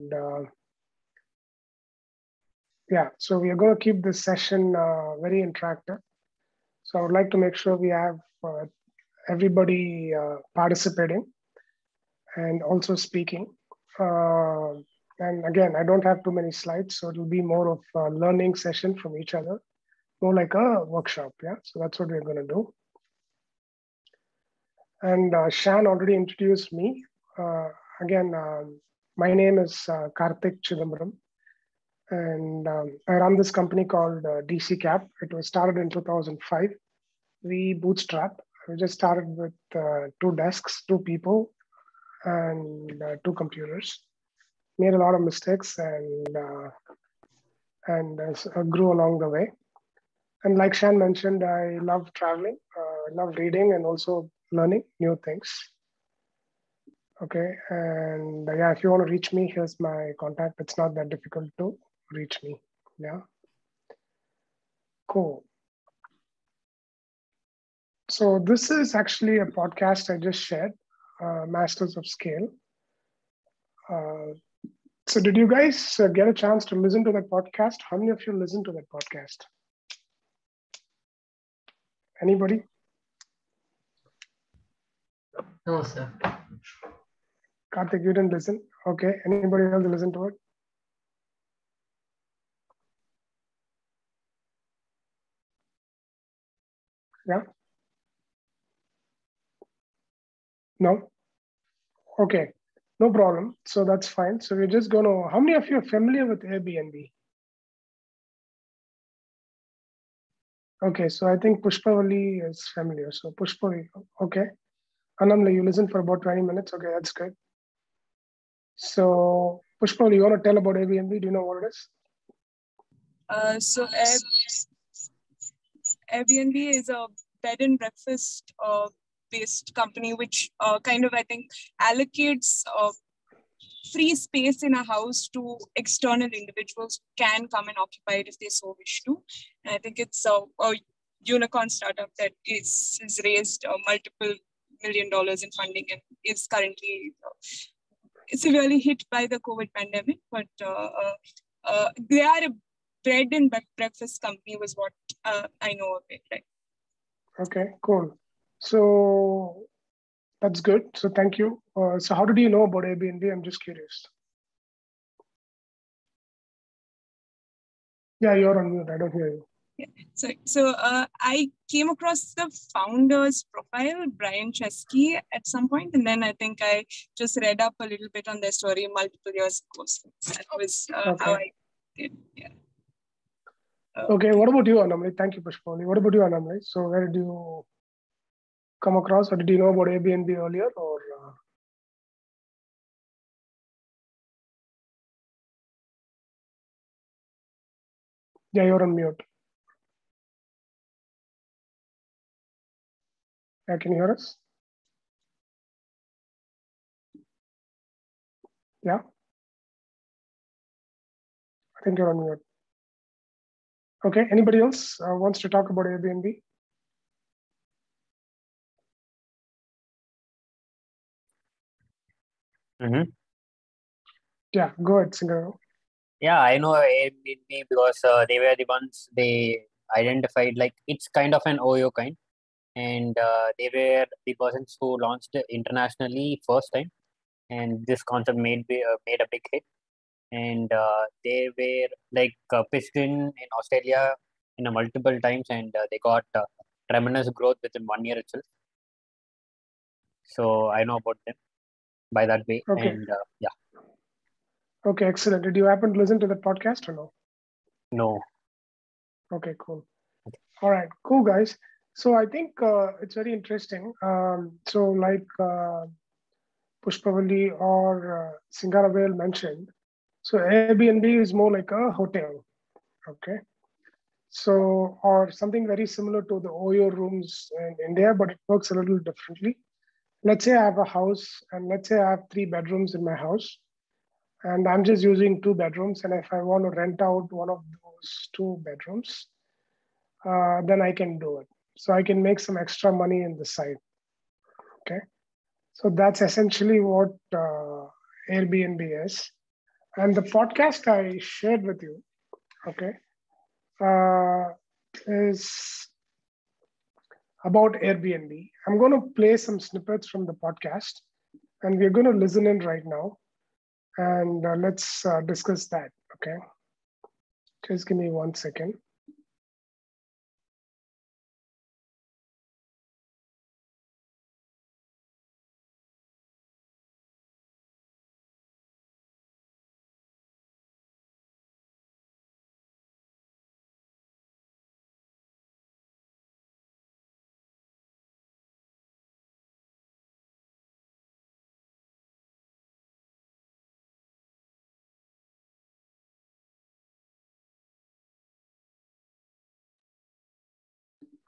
uh, yeah, so we are going to keep this session uh, very interactive. So I would like to make sure we have uh, everybody uh, participating and also speaking. Uh, and again, I don't have too many slides, so it will be more of a learning session from each other, more like a workshop. Yeah, so that's what we're going to do. And uh, Shan already introduced me. Again, um, my name is uh, Karthik Chidambaram, and um, I run this company called uh, DCKAP. It was started in 2005. We bootstrap. We just started with uh, two desks, two people, and uh, two computers. Made a lot of mistakes and uh, and uh, grew along the way. And like Shan mentioned, I love traveling, love reading, and also learning new things. Okay, and yeah, if you want to reach me, here's my contact. It's not that difficult to reach me. Yeah. Cool. So this is actually a podcast I just shared, uh, Masters of Scale. Uh, so did you guys uh, get a chance to listen to that podcast? How many of you listened to that podcast? Anybody? No, sir. Karthik, you didn't listen. Okay. Anybody else listen to it? Yeah. No? Okay, no problem. So that's fine. So we're just going to, how many of you are familiar with Airbnb? Okay, so I think Pushpavali is familiar. So Pushpavali, okay. Anamla, you listen for about 20 minutes. Okay, that's good. So Pushpavali, you want to tell about Airbnb? Do you know what it is? Uh, so Air, Airbnb is a bed and breakfast uh, based company, which uh, kind of, I think, allocates uh, free space in a house to external individuals who can come and occupy it if they so wish to. And I think it's a, a unicorn startup that is, is raised uh, multiple million dollars in funding and is currently uh, severely hit by the COVID pandemic. But uh, uh, they are a bread and breakfast company was what I know of it. Right? Okay, cool. So that's good. So thank you. Uh, so how did you know about Airbnb? I'm just curious. Yeah, you're on mute. I don't hear you. Yeah. So, so uh, I came across the founder's profile, Brian Chesky, at some point, and then I think I just read up a little bit on their story multiple years ago. So that was uh, okay. how I did. Yeah. Uh, okay. What about you, Anamli? Thank you, Pushpali. What about you, Anamli? So where did you come across, or did you know about Airbnb earlier, or? Uh... Yeah, you're on mute. Yeah, can you hear us? Yeah. I think you're on mute. Okay, anybody else uh, wants to talk about Airbnb? Mm-hmm. Yeah, go ahead, Singer. Yeah, I know Airbnb because uh, they were the ones they identified like it's kind of an OYO kind, and uh, they were the persons who launched internationally first time, and this concept made uh, made a big hit, and uh, they were like uh, pitched in in Australia in a multiple times, and uh, they got uh, tremendous growth within one year itself. So I know about them by that way. Okay. And uh, yeah. Okay, excellent. Did you happen to listen to the podcast or no? No. Okay, cool. All right, cool, guys. So I think uh, it's very interesting. Um, so, like uh, Pushpavali or uh, Singaravel mentioned, so Airbnb is more like a hotel. Okay. So, or something very similar to the Oyo rooms in India, but it works a little differently let's say I have a house and let's say I have three bedrooms in my house and I'm just using two bedrooms. And if I want to rent out one of those two bedrooms, uh, then I can do it. So I can make some extra money in the side. Okay. So that's essentially what uh, Airbnb is. and the podcast I shared with you, okay, uh, is about Airbnb. I'm going to play some snippets from the podcast, and we're going to listen in right now, and uh, let's uh, discuss that. Okay, just give me one second.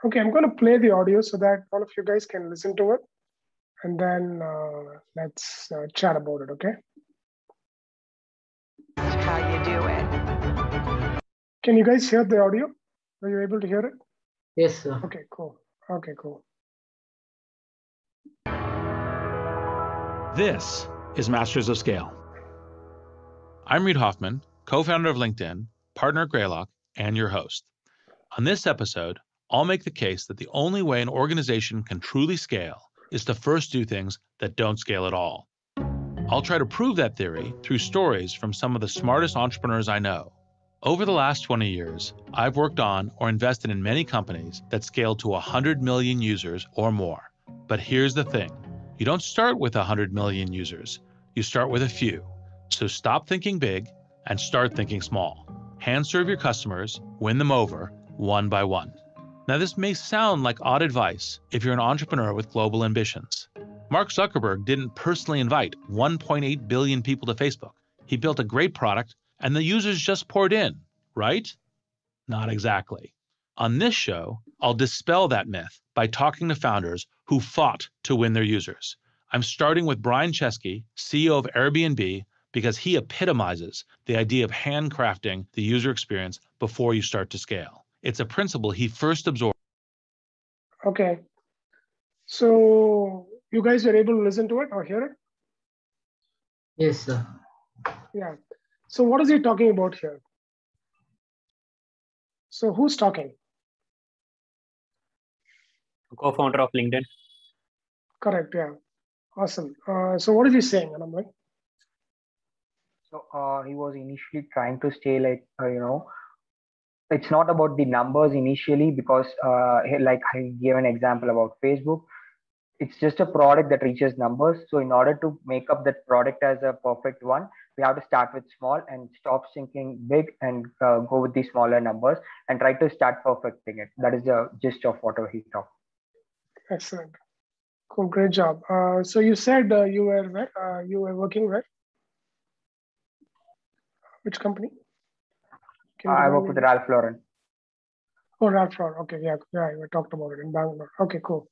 Okay, I'm going to play the audio so that all of you guys can listen to it. And then uh, let's uh, chat about it, okay? how you do it. Can you guys hear the audio? Are you able to hear it? Yes, sir. Okay, cool. Okay, cool. This is Masters of Scale. I'm Reid Hoffman, co founder of LinkedIn, partner at Greylock, and your host. On this episode, I'll make the case that the only way an organization can truly scale is to first do things that don't scale at all. I'll try to prove that theory through stories from some of the smartest entrepreneurs I know. Over the last 20 years, I've worked on or invested in many companies that scaled to 100 million users or more. But here's the thing you don't start with 100 million users, you start with a few. So stop thinking big and start thinking small. Hand serve your customers, win them over one by one. Now, this may sound like odd advice if you're an entrepreneur with global ambitions. Mark Zuckerberg didn't personally invite 1.8 billion people to Facebook. He built a great product and the users just poured in, right? Not exactly. On this show, I'll dispel that myth by talking to founders who fought to win their users. I'm starting with Brian Chesky, CEO of Airbnb, because he epitomizes the idea of handcrafting the user experience before you start to scale. It's a principle he first absorbed. Okay. So you guys were able to listen to it or hear it? Yes, sir. Yeah. So what is he talking about here? So who's talking? Co-founder of LinkedIn. Correct. Yeah. Awesome. Uh, so what is he saying? And I'm like, So uh, he was initially trying to stay like uh, you know, it's not about the numbers initially because uh, like I gave an example about Facebook. It's just a product that reaches numbers. So in order to make up that product as a perfect one, we have to start with small and stop thinking big and uh, go with the smaller numbers and try to start perfecting it. That is the gist of what he talked. excellent. Cool. Great job. Uh, so you said uh, you were? Uh, you were working where? Which company? Can I remind work with Ralph Lauren. Oh, Ralph Lauren. Okay, yeah, yeah, we talked about it in Bangalore. Okay, cool.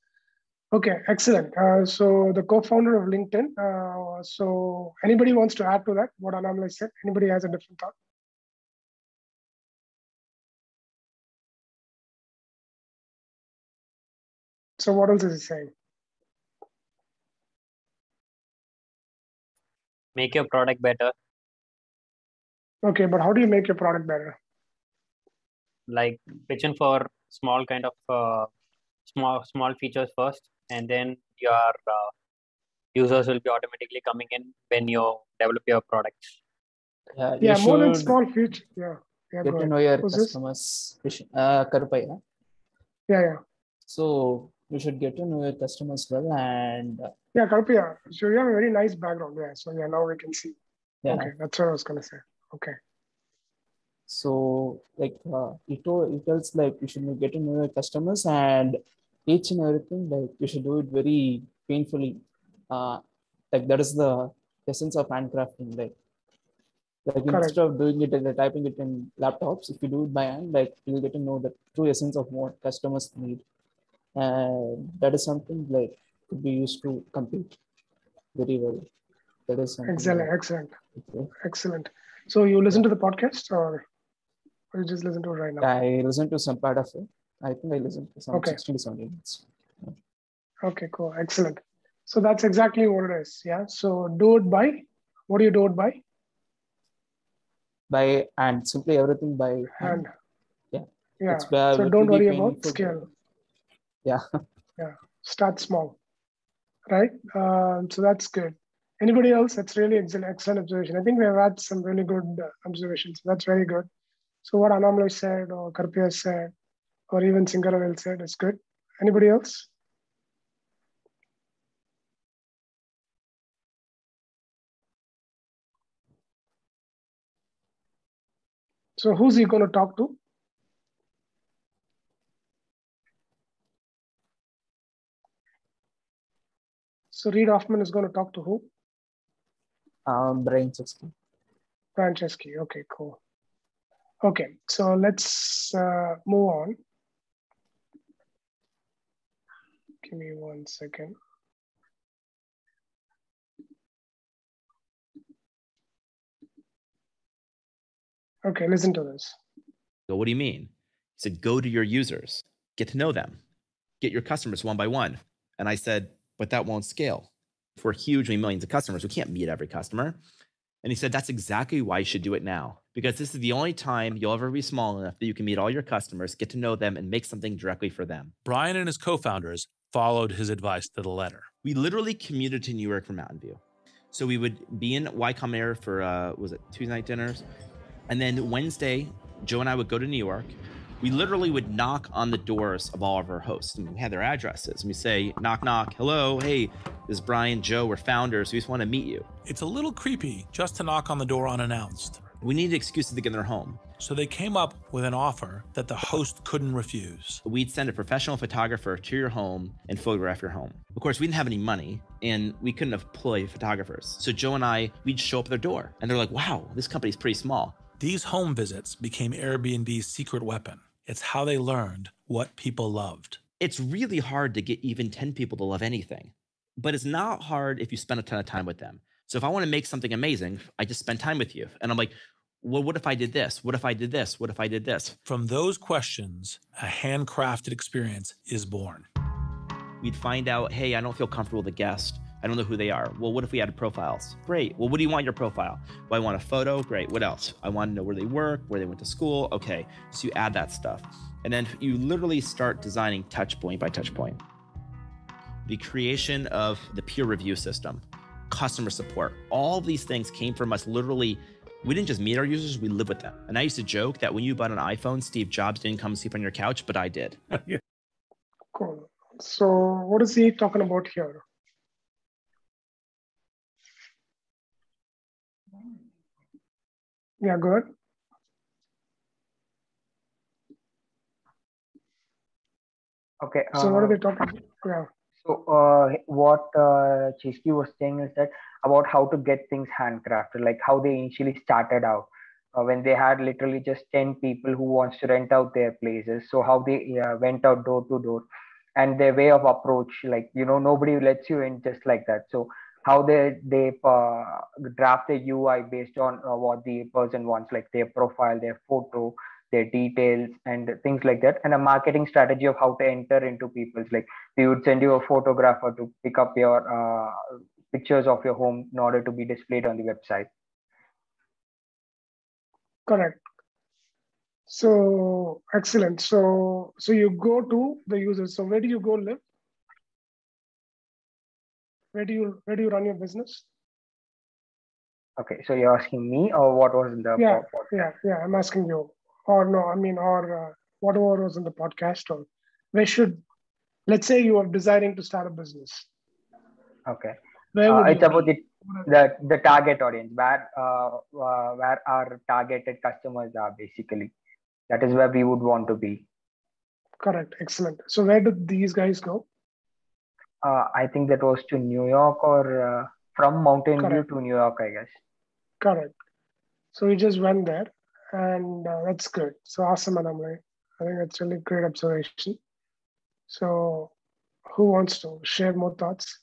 Okay, excellent. Uh, so the co-founder of LinkedIn. Uh, so anybody wants to add to that? What Anamala said? Anybody has a different thought? So what else is he saying? Make your product better. Okay, but how do you make your product better? Like pitch in for small kind of uh, small small features first, and then your uh, users will be automatically coming in when you develop your products. Yeah, you Yeah, more than small feature. Yeah, yeah, get to ahead. know your Who's customers. Krish- Uh, Karupaya. Yeah, yeah, So you should get to know your customers well, and uh, yeah, Kalpia. So you have a very nice background. Yeah, so yeah, now we can see. yeah. Okay, that's what I was gonna say. Okay. So like uh, it, it tells like you should get to know your customers and each and everything like you should do it very painfully. Uh, like that is the essence of handcrafting. Like like Correct. instead of doing it and typing it in laptops, if you do it by hand, like you'll get to know the true essence of what customers need, and that is something like could be used to compete very well. That is Excellent, like- excellent, okay. excellent. So you listen to the podcast or, or you just listen to it right now? I listen to some part of it. I think I listen to some Okay. 60 to 70 minutes. Okay, cool, excellent. So that's exactly what it is. Yeah. So do it by. What do you do it by? by and simply everything by hand. And Yeah. yeah, so don't worry about scale. Yeah. Yeah. Start small, right? Um, so that's good. Anybody else? That's really excellent, excellent observation. I think we have had some really good uh, observations. That's very good. So what Anamlay said, or Karpia said, or even Singaravel said is good. Anybody else? So who's he going to talk to? So Reid Hoffman is going to talk to who? Um, brain system. Franceschi. Okay, cool. Okay, so let's uh, move on. Give me one second. Okay, listen to this. So what do you mean? He said, go to your users, get to know them, get your customers one by one. And I said, but that won't scale. If we're huge, we have millions of customers, we can't meet every customer. And he said, that's exactly why you should do it now, because this is the only time you'll ever be small enough that you can meet all your customers, get to know them, and make something directly for them. Brian and his co founders followed his advice to the letter. We literally commuted to New York from Mountain View. So we would be in Y Combinator for, uh, was it Tuesday night dinners? And then Wednesday, Joe and I would go to New York. We literally would knock on the doors of all of our hosts. And we had their addresses. And we say, knock, knock, hello, hey, this is Brian, Joe, we're founders. We just want to meet you. It's a little creepy just to knock on the door unannounced. We needed excuses to get in their home. So they came up with an offer that the host couldn't refuse. We'd send a professional photographer to your home and photograph your home. Of course, we didn't have any money and we couldn't employ photographers. So Joe and I, we'd show up at their door and they're like, wow, this company's pretty small. These home visits became Airbnb's secret weapon. It's how they learned what people loved. It's really hard to get even 10 people to love anything, but it's not hard if you spend a ton of time with them. So if I want to make something amazing, I just spend time with you. And I'm like, well, what if I did this? What if I did this? What if I did this? From those questions, a handcrafted experience is born. We'd find out, hey, I don't feel comfortable with a guest. I don't know who they are. Well, what if we added profiles? Great. Well, what do you want your profile? Well, I want a photo. Great. What else? I want to know where they work, where they went to school. Okay. So you add that stuff. And then you literally start designing touch point by touch point. The creation of the peer review system, customer support, all these things came from us literally. We didn't just meet our users, we live with them. And I used to joke that when you bought an iPhone, Steve Jobs didn't come sleep on your couch, but I did. Cool. So what is he talking about here? Yeah, good. Okay. So what are uh, they talking about? Yeah. So uh, what uh, Chesky was saying is that about how to get things handcrafted, like how they initially started out uh, when they had literally just 10 people who wants to rent out their places. So how they uh, went out door to door and their way of approach, like, you know, nobody lets you in just like that. So how they, they uh, draft the UI based on uh, what the person wants, like their profile, their photo, their details and things like that and a marketing strategy of how to enter into people's like we would send you a photographer to pick up your uh, pictures of your home in order to be displayed on the website Correct. So excellent. So so you go to the users. So where do you go live? Where do you where do you run your business? okay so you're asking me or what was in the Yeah. po- po- Yeah, yeah. I'm asking you, or no, I mean, or uh, whatever was in the podcast, or where should, let's say you are deciding to start a business. okay Where uh, it's about the the the target audience where uh, uh, where our targeted customers are basically that is where we would want to be Correct. Excellent. So where did these guys go? Uh, i think that was to new york or uh, from mountain view to new york i guess Correct. So we just went there, and uh, that's good. So awesome, Anamali. I think that's really great observation. So, who wants to share more thoughts?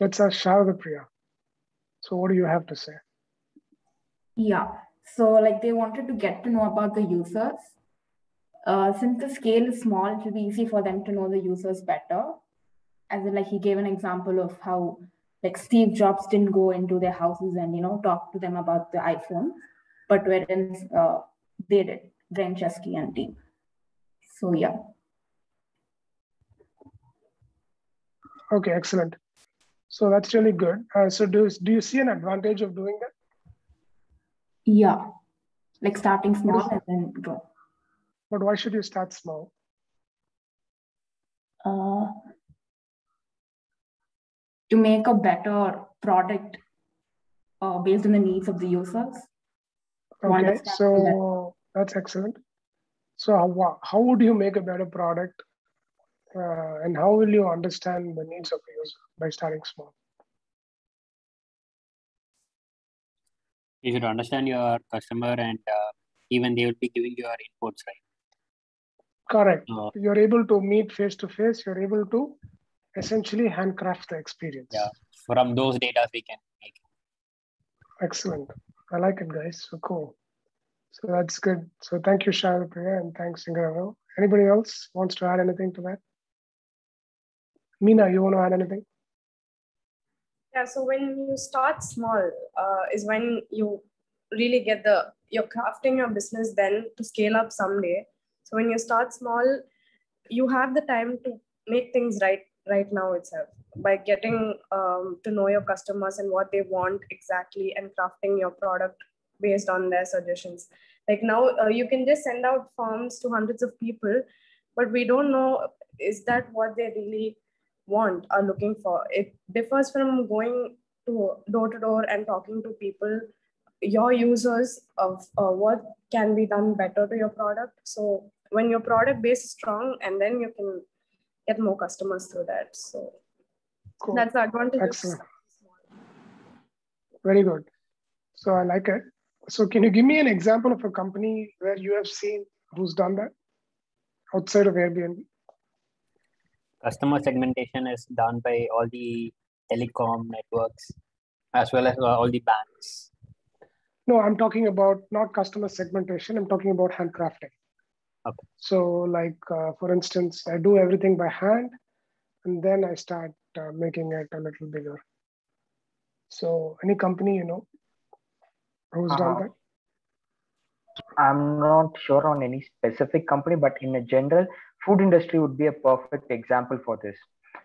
Let's ask Sharada Priya. So, what do you have to say? Yeah. So like they wanted to get to know about the users. Uh, since the scale is small, it will be easy for them to know the users better. As in, like he gave an example of how like Steve Jobs didn't go into their houses and you know talk to them about the iPhone. but wherein uh, they did, Brian Chesky and team. So yeah. Okay, excellent. So that's really good. Uh, so do, do you see an advantage of doing that? Yeah, like starting small and then grow. But why should you start small? Uh, to make a better product uh, based on the needs of the users. Okay, so that's excellent. So how, how would you make a better product uh, and how will you understand the needs of the user by starting small? You should understand your customer and uh, even they will be giving you your inputs, right? Correct. you're able to meet face to face. You're able to essentially handcraft the experience. Yeah. From those data we can make. Excellent. I like it, guys. So cool. So that's good. So thank you, Sharapriya, and thanks, Singaravel. Anybody else wants to add anything to that? Mina, you want to add anything? Yeah, so when you start small uh, is when you really get the, you're crafting your business then to scale up someday. So when you start small, you have the time to make things right right now itself by getting um, to know your customers and what they want exactly and crafting your product based on their suggestions. Like now, uh, you can just send out forms to hundreds of people, but we don't know is that what they really want are looking for. It differs from going to door to door and talking to people, your users of uh, what can be done better to your product. So when your product base is strong, and then you can get more customers through that. So cool. that's the advantage. Excellent. Very good. So I like it. So can you give me an example of a company where you have seen who's done that outside of Airbnb? Customer segmentation is done by all the telecom networks as well as uh, all the banks. No, I'm talking about not customer segmentation. I'm talking about handcrafting. Okay. So, like uh, for instance, I do everything by hand, and then I start uh, making it a little bigger. So, any company you know who's uh-huh. done that? I'm not sure on any specific company, but in a general, food industry would be a perfect example for this.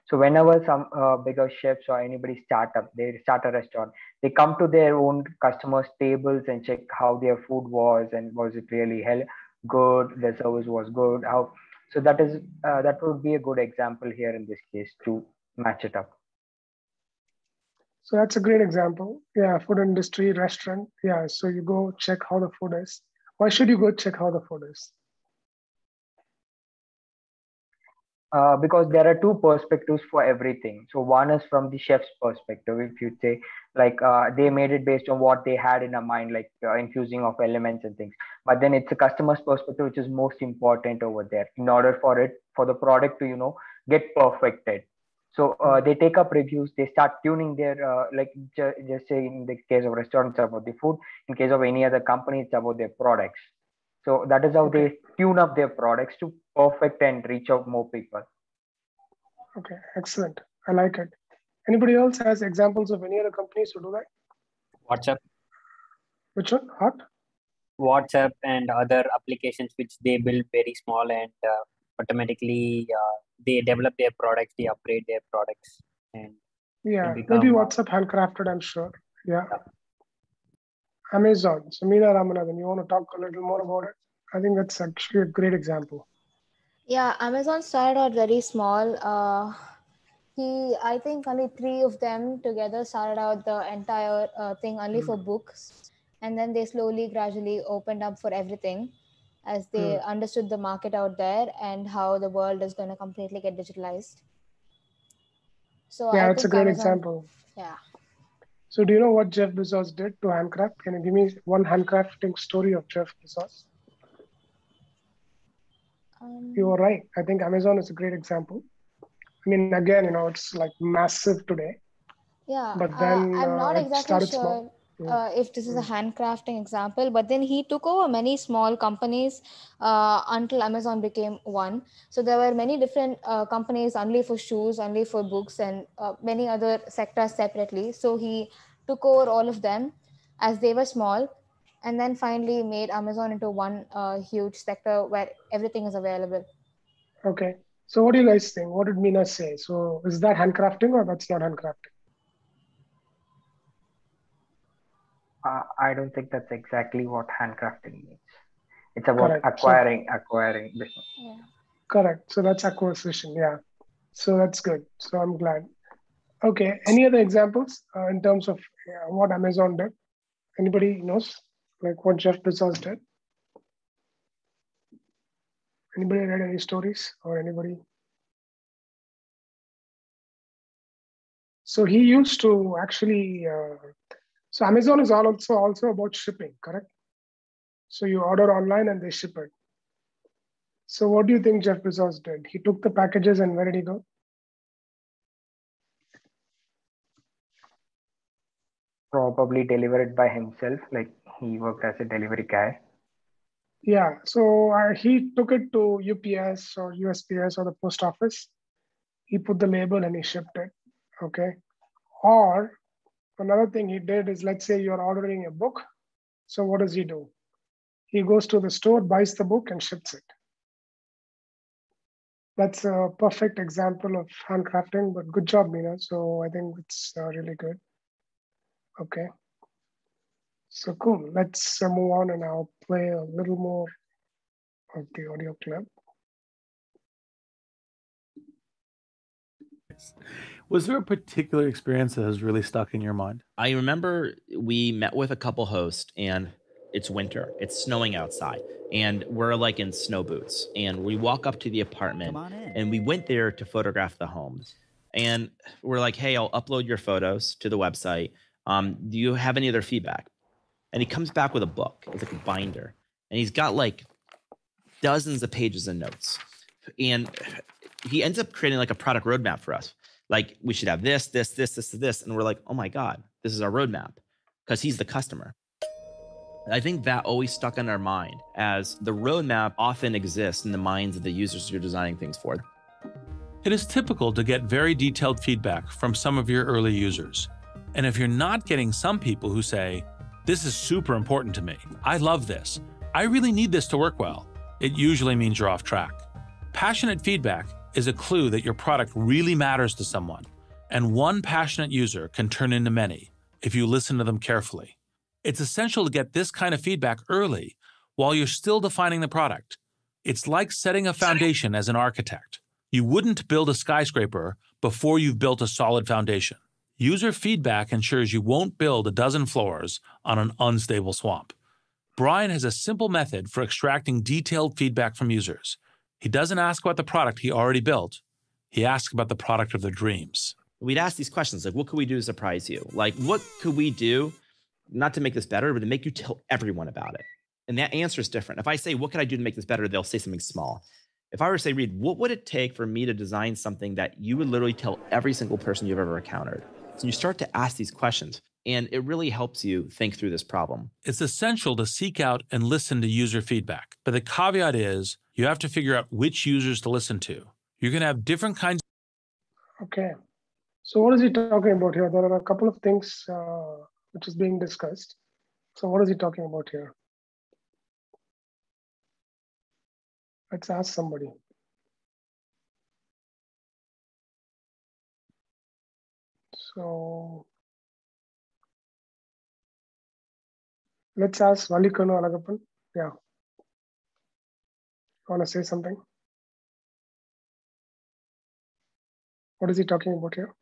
So whenever some uh, bigger chefs or anybody start up, they start a restaurant, they come to their own customers' tables and check how their food was and was it really hell good, the service was good. How so that is uh, that would be a good example here in this case to match it up. So that's a great example. Yeah, food industry, restaurant. Yeah, so you go check how the food is. Why should you go check how the food is? Uh, because there are two perspectives for everything. So one is from the chef's perspective. If you say like uh, they made it based on what they had in a mind, like uh, infusing of elements and things. But then it's a customer's perspective, which is most important over there. In order for it for the product to you know get perfected. So uh, they take up reviews. They start tuning their uh, like ju- just say in the case of restaurants about the food. In case of any other company, it's about their products. So that is how okay. they tune up their products to perfect and reach out more people. Okay, excellent. I like it. Anybody else has examples of any other companies who do that? WhatsApp. Which one? What? WhatsApp and other applications which they build very small and uh, automatically uh, they develop their products, they upgrade their products, and yeah, become, maybe WhatsApp handcrafted. I'm sure. Yeah. yeah. Amazon. So Meena Ramanathan, you want to talk a little more about it? I think that's actually a great example. Yeah, Amazon started out very small. Uh, he, I think, only three of them together started out the entire uh, thing only mm. for hmm. books, and then they slowly, gradually opened up for everything, as they mm. understood the market out there and how the world is going to completely get digitalized. So yeah, I it's a great Amazon, example. Yeah. So, do you know what Jeff Bezos did to handcraft? Can you give me one handcrafting story of Jeff Bezos? Um, you are right. I think Amazon is a great example. I mean, again, you know, it's like massive today. Yeah. But then uh, I'm not uh, exactly sure uh, if this is a handcrafting example, but then he took over many small companies uh, until Amazon became one. So there were many different uh, companies only for shoes, only for books, and uh, many other sectors separately. So he took over all of them as they were small and then finally made Amazon into one uh, huge sector where everything is available. Okay. So what do you guys think? What did Meena say? So is that handcrafting or that's not handcrafting? Uh, I don't think that's exactly what handcrafting means. It's about Correct. So- acquiring, acquiring business. Yeah. Correct. So that's acquisition. Yeah. So that's good. So I'm glad. Okay. Any other examples uh, in terms of uh, what Amazon did? Anybody knows like what Jeff Bezos did? Anybody read any stories or anybody? So he used to actually. Uh, so Amazon is all also also about shipping, correct? So you order online and they ship it. So what do you think Jeff Bezos did? He took the packages and where did he go? Probably deliver it by himself, like he worked as a delivery guy. Yeah, so uh, he took it to UPS or USPS or the post office. He put the label and he shipped it. Okay. Or another thing he did is let's say you're ordering a book. So what does he do? He goes to the store, buys the book, and ships it. That's a perfect example of handcrafting, but good job, Meena. So I think it's uh, really good. Okay. So cool. Let's uh, move on and I'll play a little more of the audio clip. Was there a particular experience that has really stuck in your mind? I remember we met with a couple hosts and it's winter. It's snowing outside and we're like in snow boots and we walk up to the apartment and we went there to photograph the homes. And we're like, "Hey, I'll upload your photos to the website. Um, do you have any other feedback?" And he comes back with a book. It's like a binder. And he's got like dozens of pages of notes. And he ends up creating like a product roadmap for us. Like we should have this, this, this, this, this. And we're like, oh my God, this is our roadmap because he's the customer. I think that always stuck in our mind as the roadmap often exists in the minds of the users you're designing things for. It is typical to get very detailed feedback from some of your early users. And if you're not getting some people who say, This is super important to me, I love this, I really need this to work well, it usually means you're off track. Passionate feedback is a clue that your product really matters to someone, and one passionate user can turn into many if you listen to them carefully. It's essential to get this kind of feedback early while you're still defining the product. It's like setting a foundation as an architect. You wouldn't build a skyscraper before you've built a solid foundation. User feedback ensures you won't build a dozen floors on an unstable swamp. Brian has a simple method for extracting detailed feedback from users. He doesn't ask about the product he already built, he asks about the product of their dreams. We'd ask these questions like, what could we do to surprise you? Like, what could we do, not to make this better, but to make you tell everyone about it? And that answer is different. If I say, what could I do to make this better? They'll say something small. If I were to say, Reid, what would it take for me to design something that you would literally tell every single person you've ever encountered? So you start to ask these questions, and it really helps you think through this problem. It's essential to seek out and listen to user feedback. But the caveat is you have to figure out which users to listen to. You're going to have different kinds. Okay. So what is he talking about here? There are a couple of things uh, which is being discussed. So what is he talking about here? Let's ask somebody. So let's ask Valikano Alagappan. Yeah. Want to say something? What is he talking about here?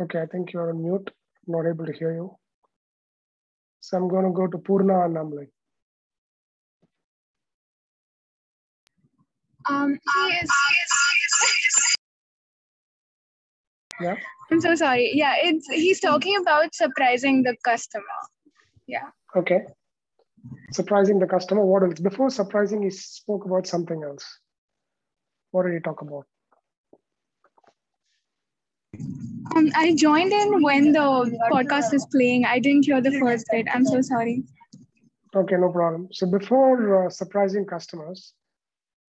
Okay, I think you're on mute. I'm not able to hear you. So I'm going to go to Purna Namlai. Um, he is. Yeah. I'm so sorry. Yeah, it's he's talking about surprising the customer. Yeah. Okay. Surprising the customer. What else? Before surprising, he spoke about something else. What did he talk about? Um, I joined in when the podcast is playing. I didn't hear the first bit. I'm so sorry. Okay, no problem. So before uh, surprising customers,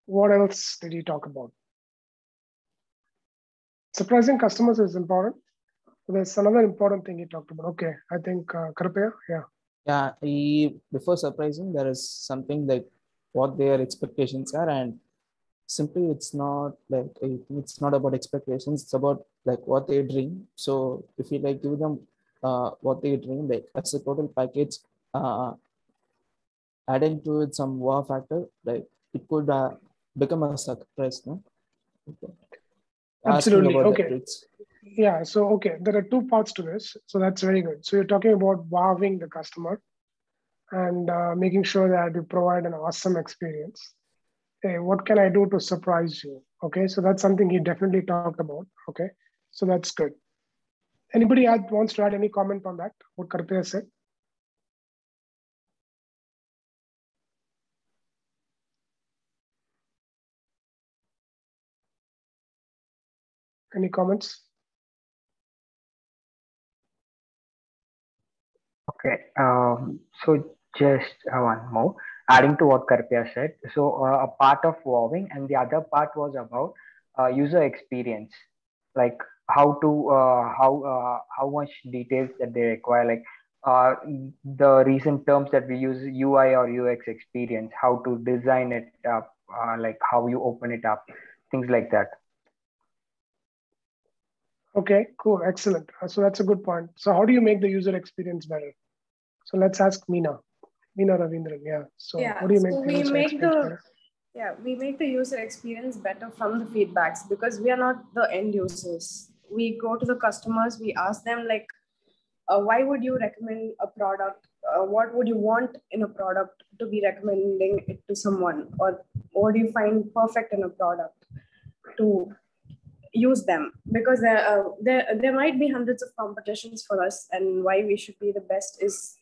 what else did he talk about? Surprising customers is important. There's another important thing he talked about. Okay, I think uh, Karpaya, yeah. Yeah, he, before surprising, there is something like what their expectations are, and simply it's not like it's not about expectations. It's about like what they dream. So if you like give them uh, what they dream, like as a total package, uh, adding to it some wow factor, like it could uh, become a surprise, no? Okay. Absolutely. Okay. Yeah. So, okay, there are two parts to this. So that's very good. So you're talking about wowing the customer and uh, making sure that you provide an awesome experience. Hey, what can I do to surprise you? Okay. So that's something he definitely talked about. Okay. So that's good. Anybody wants to add any comment on that? What Karpaya said? Any comments? Okay, um, so just uh, one more, adding to what Karpaya said. So uh, a part of wowing and the other part was about uh, user experience, like how to uh, how uh, how much details that they require, like the recent terms that we use UI or UX experience, how to design it up, like how you open it up, things like that. Okay, cool, excellent. So that's a good point. So how do you make the user experience better? So let's ask Meena. Meena Ravindran, yeah. So yeah, how do you make so the we make the better? yeah we make the user experience better from the feedbacks because we are not the end users. We go to the customers. We ask them like, uh, why would you recommend a product? Uh, what would you want in a product to be recommending it to someone, or what do you find perfect in a product to use them because there, uh, there there might be hundreds of competitions for us and why we should be the best is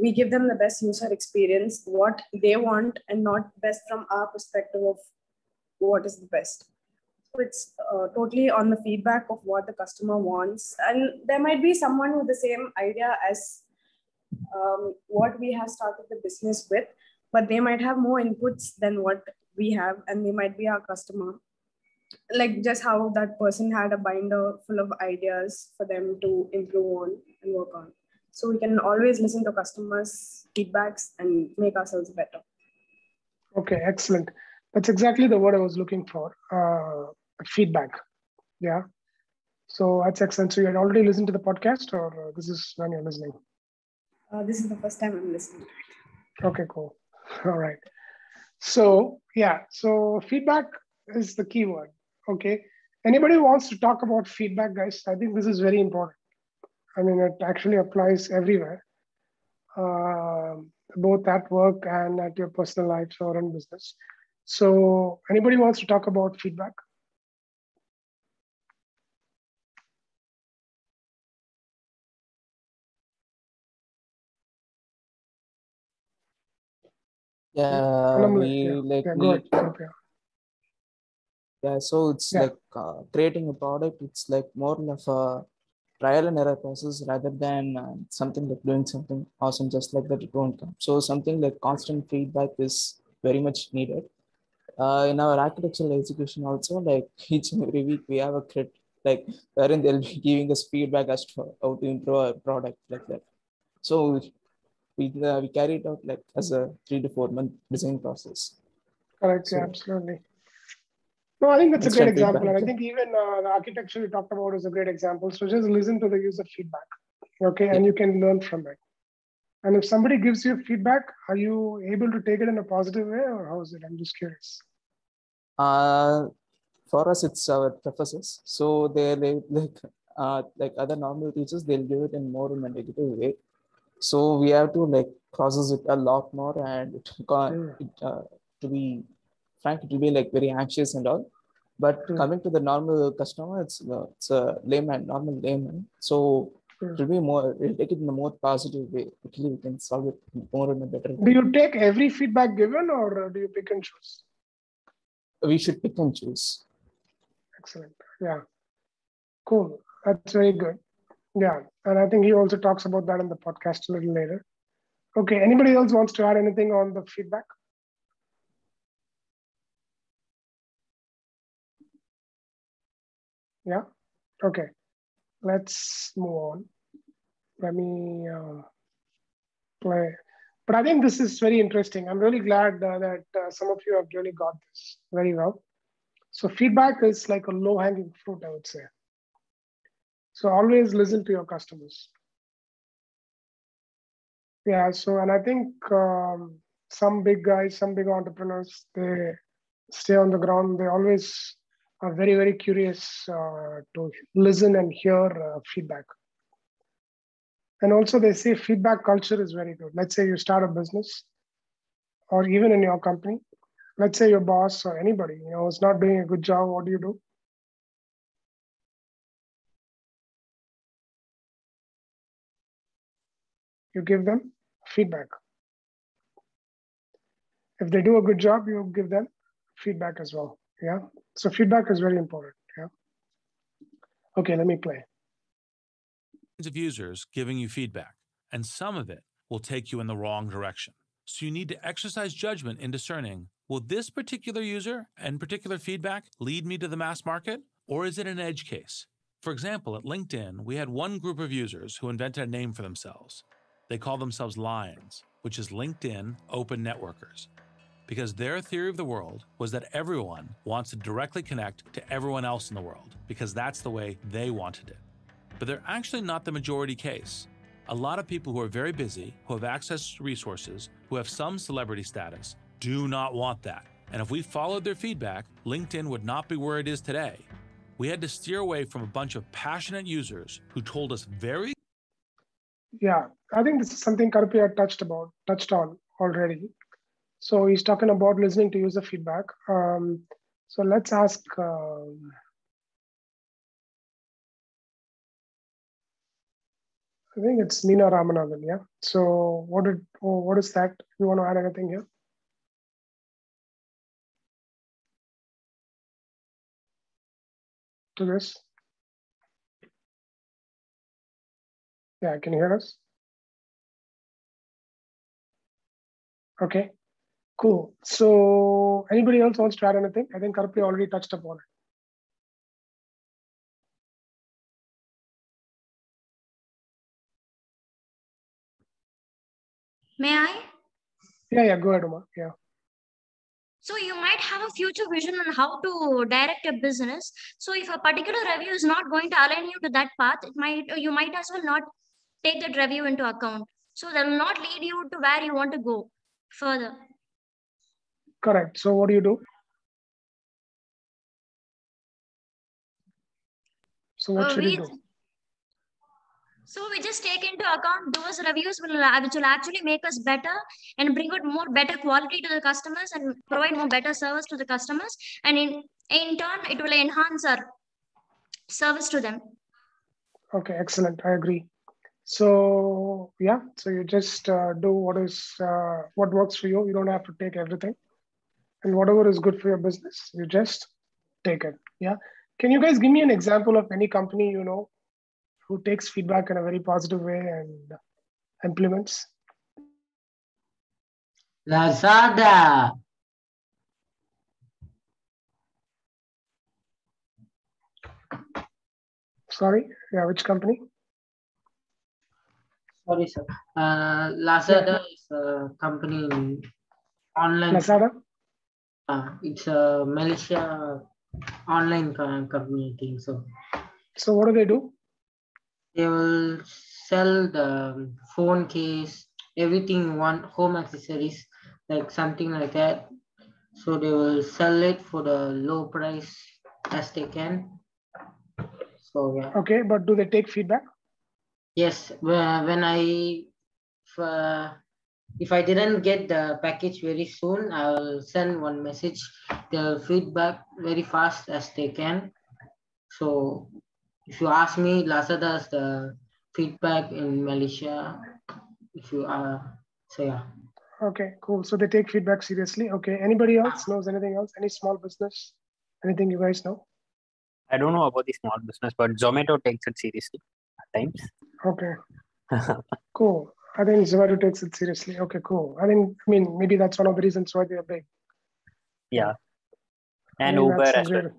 we give them the best user experience what they want and not best from our perspective of what is the best. So it's uh, totally on the feedback of what the customer wants. And there might be someone with the same idea as um, what we have started the business with but they might have more inputs than what we have and they might be our customer. Like just how that person had a binder full of ideas for them to improve on and work on so we can always listen to customers feedbacks and make ourselves better Okay, excellent. That's exactly the word I was looking for. Uh, feedback. Yeah. So that's excellent. So you had already listened to the podcast, or uh, this is when you're listening? uh, this is the first time i'm listening Okay, cool. All right. So yeah, so feedback is the key word. Okay. Anybody who wants to talk about feedback, guys? I think this is very important. I mean, it actually applies everywhere, uh, both at work and at your personal life or in business. So, anybody wants to talk about feedback? Yeah, we Yeah, like yeah, need Yeah, so it's Yeah. like uh, creating a product. It's like more of a trial and error process rather than uh, something like doing something awesome just like that it won't come. So something like constant feedback is very much needed. Uh, in our architectural execution also, like each and every week we have a crit like wherein they'll be giving us feedback as to how to improve our product like that. So we uh, we carry it out like as a three to four month design process. Correct. So absolutely. No, I think that's a great example. feedback. And I think even uh, the architecture you talked about is a great example. So just listen to the user feedback. Okay. And you can learn from it. And if somebody gives you feedback, are you able to take it in a positive way or how is it? I'm just curious. Uh, for us, it's our professors. So they like like uh, like other normal teachers, they'll give it in more in a negative way. So we have to like process it a lot more, and it, ca- Mm. it uh, to be frank, it will be like very anxious and all. But Mm. coming to the normal customer, it's uh, it's a layman, normal layman. So Mm. it will be more. We'll take it in a more positive way. Actually, we can solve it more in a better Do way. you take every feedback given or uh, do you pick and choose? We should pick and choose. Excellent. Yeah. Cool. That's very good. Yeah. And I think he also talks about that in the podcast a little later. Okay. Anybody else wants to add anything on the feedback? Yeah. Okay. let's move on. Let me uh, play. But I think this is very interesting. I'm really glad uh, that uh, some of you have really got this very well. So feedback is like a low hanging fruit, I would say. So always listen to your customers. Yeah, so, and I think um, some big guys, some big entrepreneurs, they stay on the ground. They always are very, very curious uh, to listen and hear uh, feedback. And also, they say feedback culture is very good. Let's say you start a business, or even in your company. Let's say your boss or anybody, you know, is not doing a good job. What do you do? You give them feedback. If they do a good job, you give them feedback as well. Yeah. So feedback is very important. Yeah. Okay, let me play. Of users giving you feedback, and some of it will take you in the wrong direction. So you need to exercise judgment in discerning will this particular user and particular feedback lead me to the mass market, or is it an edge case? For example, at LinkedIn, we had one group of users who invented a name for themselves. They call themselves Lions, which is LinkedIn Open Networkers because their theory of the world was that everyone wants to directly connect to everyone else in the world because that's the way they wanted it. But they're actually not the majority case. A lot of people who are very busy, who have access to resources, who have some celebrity status, do not want that. And if we followed their feedback, LinkedIn would not be where it is today. We had to steer away from a bunch of passionate users who told us very yeah i think this is something Karupia touched about touched on already so he's talking about listening to user feedback. Um, so let's ask. Um, I think it's Nina Ramanathan. Yeah. So what did? Oh, what is that? You want to add anything here? To this? Yeah, can you hear us? Okay. Cool. So anybody else wants to add anything? I think Karpi already touched upon it. May I? Yeah, yeah, go ahead, Uma. Yeah. So you might have a future vision on how to direct your business. So if a particular review is not going to align you to that path, it might you might as well not take that review into account. So that will not lead you to where you want to go further. Correct. So what do you do? So what Uh, should we, you do? so we just take into account those reviews will uh, which will actually make us better and bring out more better quality to the customers and provide more better service to the customers and in in turn it will enhance our service to them Okay, excellent. I agree. So yeah, so you just uh, do what is uh, what works for you. You don't have to take everything, and whatever is good for your business, you just take it. Yeah. Can you guys give me an example of any company you know who takes feedback in a very positive way and implements? Lazada. Sorry, yeah, which company? Sorry, sir. Uh, Lazada is a company in online. Lazada. Uh, it's a Malaysia online co- company thing. So So what do they do? they will sell the phone case, everything you want, home accessories, like something like that. So they will sell it for the low price as they can. So yeah. Okay, but do they take feedback? Yes, whe- when I uh, if I didn't get the package very soon, I'll send one message. They'll feedback very fast as they can. So if you ask me, Lazada is the feedback in Malaysia. If you are, so yeah. Okay, cool. So they take feedback seriously. Okay. Anybody else knows anything else? Any small business? Anything you guys know? I don't know about the small business, but Zomato takes it seriously at times. Okay. Cool. I think Zomato takes it seriously. Okay, cool. I mean, I mean, maybe that's one of the reasons why they're big. yeah. I And Uber as well.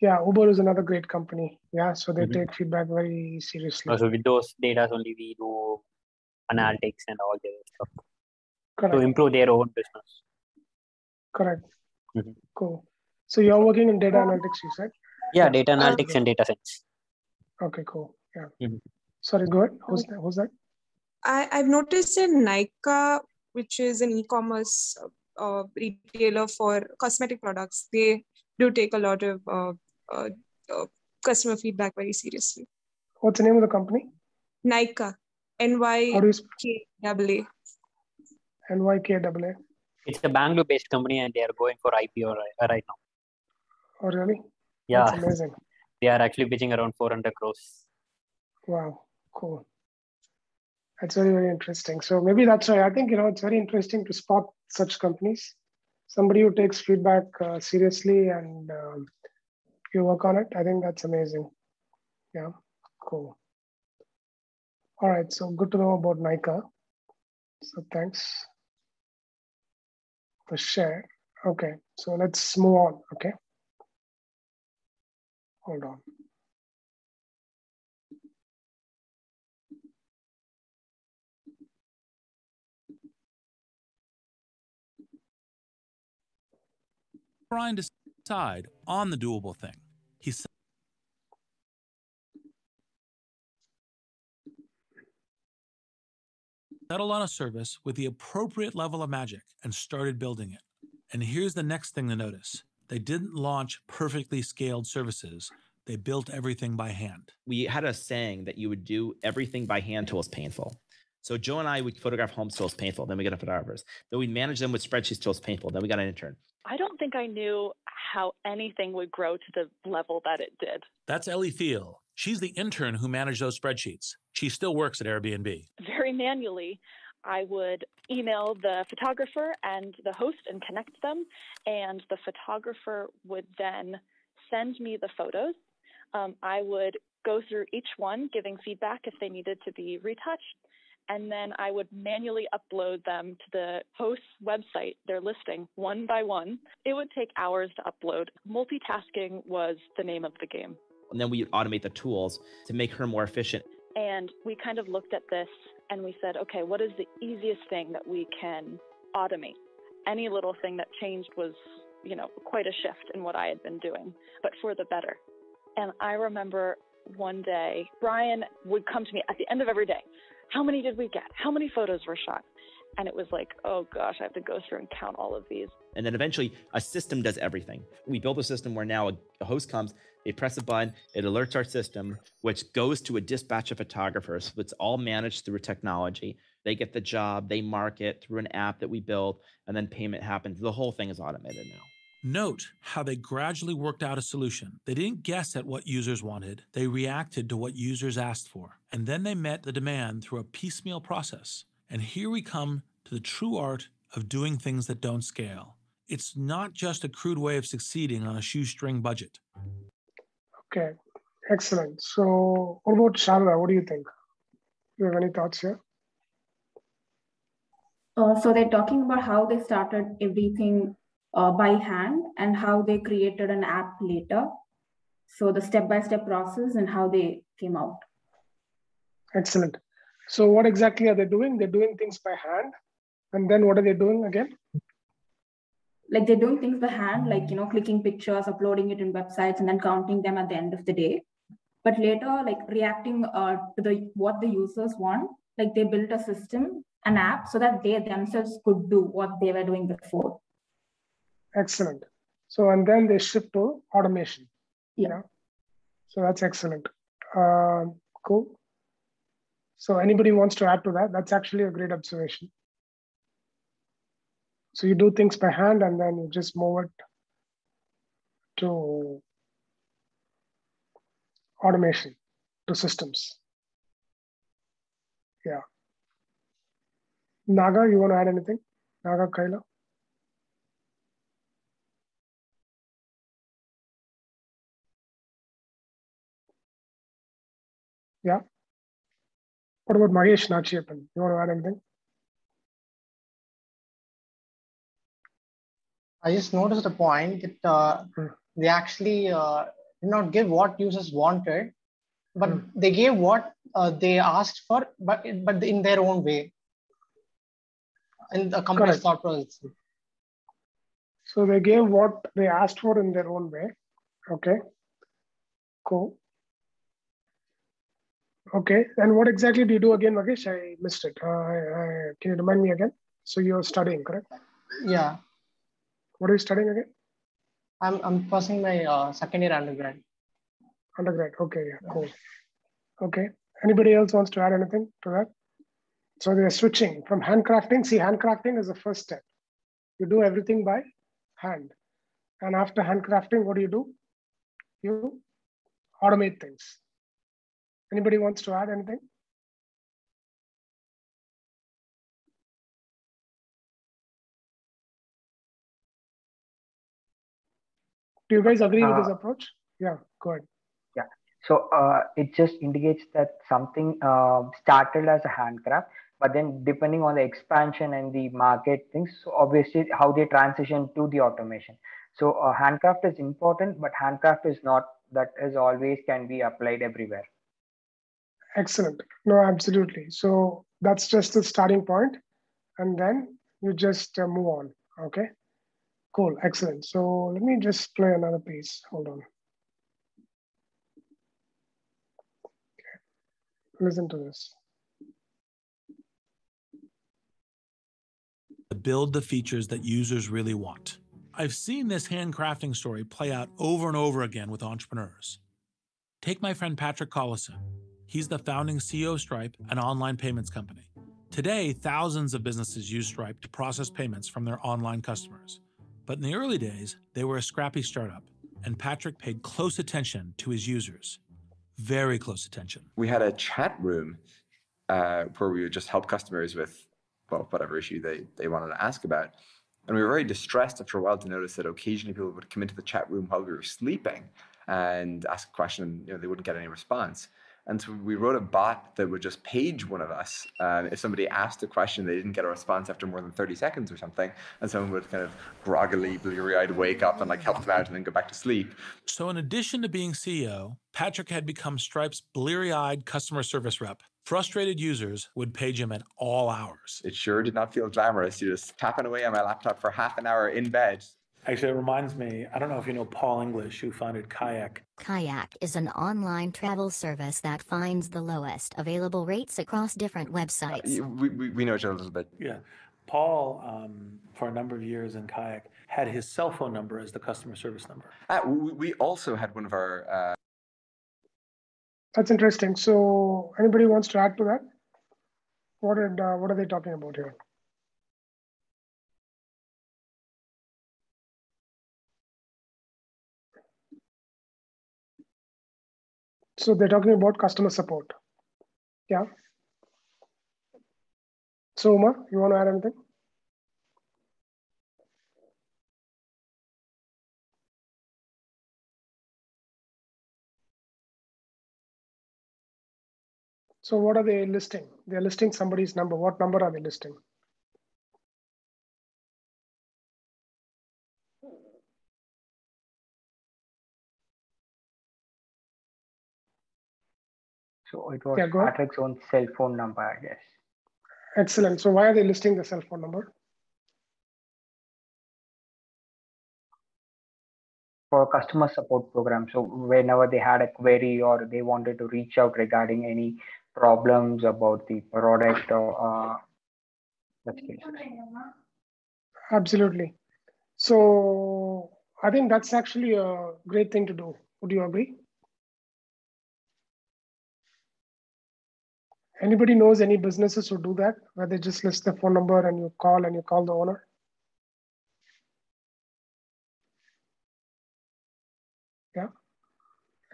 yeah, Uber is another great company. Yeah, so they Mhm. take feedback very seriously. Also with those data only we do analytics and all the stuff to improve their own business. Correct. Mhm. Cool. So you're working in data analytics, you said? Yeah, data analytics and data science. Okay, cool. Yeah. Mhm. Sorry, go ahead. Who's that? Who's that? I, I've noticed in Nykaa, which is an e-commerce uh, retailer for cosmetic products, they do take a lot of uh, uh, uh, customer feedback very seriously. What's the name of the company? Nykaa, N Y How do you sp- K double A. NYKAA? It's a Bangalore-based company and they are going for IPO right, right now. Oh, really? Yeah, That's amazing. they are actually pitching around 400 crores. Wow, cool. That's very, very interesting. So maybe that's why I think, you know, it's very interesting to spot such companies. Somebody who takes feedback uh, seriously and um, you work on it. I think that's amazing. Yeah, cool. All right, so good to know about Nykaa. So thanks for share. Okay, so let's move on. Okay. Hold on. Brian decide on the doable thing. He s- settled on a service with the appropriate level of magic and started building it. And here's the next thing to notice they didn't launch perfectly scaled services, they built everything by hand. we had a saying that you would do everything by hand till it's painful. So Joe and I would photograph homes till it's painful. Then we got a photographers. Then we'd manage them with spreadsheets till it's painful. Then we got an intern. I don't think I knew how anything would grow to the level that it did. That's Ellie Thiel. She's the intern who managed those spreadsheets. She still works at Airbnb. Very manually, I would email the photographer and the host and connect them, and the photographer would then send me the photos. Um, I would go through each one, giving feedback if they needed to be retouched, and then I would manually upload them to the host's website, their listing, one by one. It would take hours to upload. Multitasking was the name of the game. And then we would automate the tools to make her more efficient. And we kind of looked at this and we said, okay, what is the easiest thing that we can automate? Any little thing that changed was, you know, quite a shift in what I had been doing, but for the better. And I remember one day, Brian would come to me at the end of every day. How many did we get? How many photos were shot? And it was like, oh gosh, I have to go through and count all of these. And then eventually a system does everything. We build a system where now a, a host comes, they press a button, it alerts our system, which goes to a dispatch of photographers. It's all managed through technology. They get the job, they mark it through an app that we build, and then payment happens. The whole thing is automated now. Note how they gradually worked out a solution. They didn't guess at what users wanted, they reacted to what users asked for. And then they met the demand through a piecemeal process. And here we come to the true art of doing things that don't scale. It's not just a crude way of succeeding on a shoestring budget. Okay, excellent. So, what about Sharada? What do you think? You have any thoughts here? Uh, so they're talking about how they started everything uh, by hand and how they created an app later. So the step-by-step process and how they came out. Excellent. So, what exactly are they doing? They're doing things by hand. And then what are they doing again? Like they're doing things by hand, like you know, clicking pictures, uploading it in websites, and then counting them at the end of the day. But later, like reacting uh, to the what the users want, like they built a system, an app, so that they themselves could do what they were doing before. Excellent. So, and then they shift to automation. Yeah. So that's excellent. Um, cool. So anybody wants to add to that? That's actually a great observation. So you do things by hand and then you just move it to automation, to systems. Yeah. Naga, you want to add anything? Naga Kaila? Yeah. What about Mahesh Nachiappan? You want to add anything? I just noticed a point that uh, they actually uh, did not give what users wanted, but mm. they gave what uh, they asked for, but but in their own way. In the company's thought process. So they gave what they asked for in their own way. Okay. Cool. Okay. And what exactly do you do again, Magesh? I missed it. Uh, I, I, can you remind me again? So you're studying, correct? Yeah. What are you studying again? I'm I'm passing my uh, second year undergrad. Undergrad. Okay. Yeah. Cool. Okay. Anybody else wants to add anything to that? So they're switching from handcrafting. See, handcrafting is the first step. You do everything by hand. And after handcrafting, what do you do? You automate things. Anybody wants to add anything? Do you guys agree uh, with this approach? Yeah, go ahead. Yeah. So uh, it just indicates that something uh, started as a handcraft, but then depending on the expansion and the market things, so obviously how they transition to the automation. So uh, handcraft is important, but handcraft is not that is always can be applied everywhere. Excellent. No, absolutely. So that's just the starting point, and then you just uh, move on. Okay. Cool, excellent. So let me just play another piece. Hold on. Okay. Listen to this. Build the features that users really want. I've seen this handcrafting story play out over and over again with entrepreneurs. Take my friend Patrick Collison. He's the founding CEO of Stripe, an online payments company. Today, thousands of businesses use Stripe to process payments from their online customers. But in the early days, they were a scrappy startup, and Patrick paid close attention to his users. Very close attention. We had a chat room uh, where we would just help customers with well, whatever issue they, they wanted to ask about. And we were very distressed after a while to notice that occasionally people would come into the chat room while we were sleeping and ask a question, and you know, they wouldn't get any response. And so we wrote a bot that would just page one of us. If somebody asked a question, they didn't get a response after more than 30 seconds or something, and someone would kind of groggily, bleary eyed wake up and like help them out and then go back to sleep. So, in addition to being CEO, Patrick had become Stripe's bleary eyed customer service rep. Frustrated users would page him at all hours. It sure did not feel glamorous. You're just tapping away on my laptop for half an hour in bed, Actually, it reminds me, I don't know if you know Paul English, who founded Kayak. Kayak is an online travel service that finds the lowest available rates across different websites. Uh, we, we, we know each other a little bit. Yeah. Paul, um, for a number of years in Kayak, had his cell phone number as the customer service number. Uh, we, we also had one of our. Uh... That's interesting. So, anybody wants to add to that? What, did, uh, what are they talking about here? So they're talking about customer support. Yeah. So Uma, you want to add anything? So what are they listing? They're listing somebody's number. What number are they listing? So it was yeah, Patrick's own cell phone number, I guess. Excellent. So why are they listing the cell phone number? For customer support program. So whenever they had a query or they wanted to reach out regarding any problems about the product or uh, such cases. Absolutely. So I think that's actually a great thing to do. Would you agree? Anybody knows any businesses who do that, where they just list the phone number and you call and you call the owner? Yeah.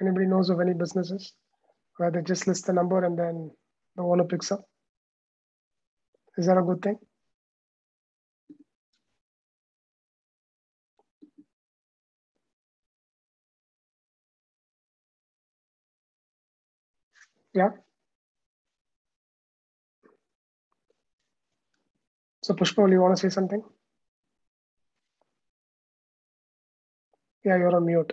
Anybody knows of any businesses where they just list the number and then the owner picks up? Is that a good thing? Yeah. So Pushpal, you want to say something? Yeah, you're on mute.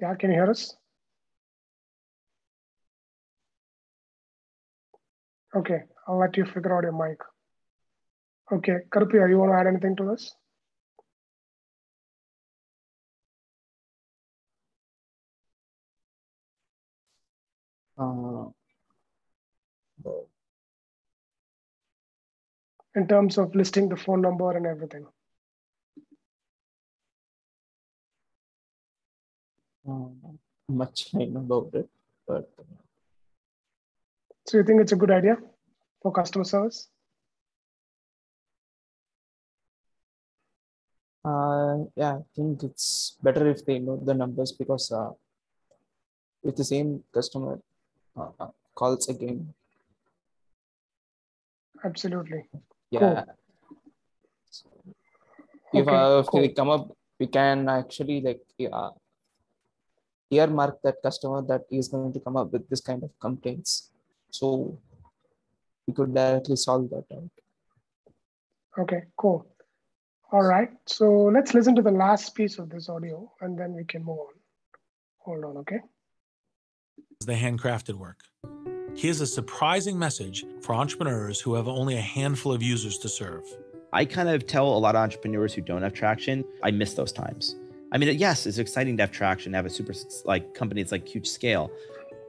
Yeah, can you hear us? Okay, I'll let you figure out your mic. Okay, Karpi, you want to add anything to this? Uh, in terms of listing the phone number and everything. uh, much I know about it, but So you think it's a good idea for customer service? uh, yeah, I think it's better if they know the numbers because uh, if the same customer uh, uh, calls again, Absolutely. yeah. If, Okay, uh, if they cool. come up, we can actually like yeah, earmark that customer that is going to come up with this kind of complaints. So we could directly solve that out. Okay, cool. All right, so let's listen to the last piece of this audio and then we can move on. Hold on, okay? The handcrafted work. Here's a surprising message for entrepreneurs who have only a handful of users to serve. I kind of tell a lot of entrepreneurs who don't have traction, I miss those times. I mean, yes, it's exciting to have traction, have a super like company that's like huge scale,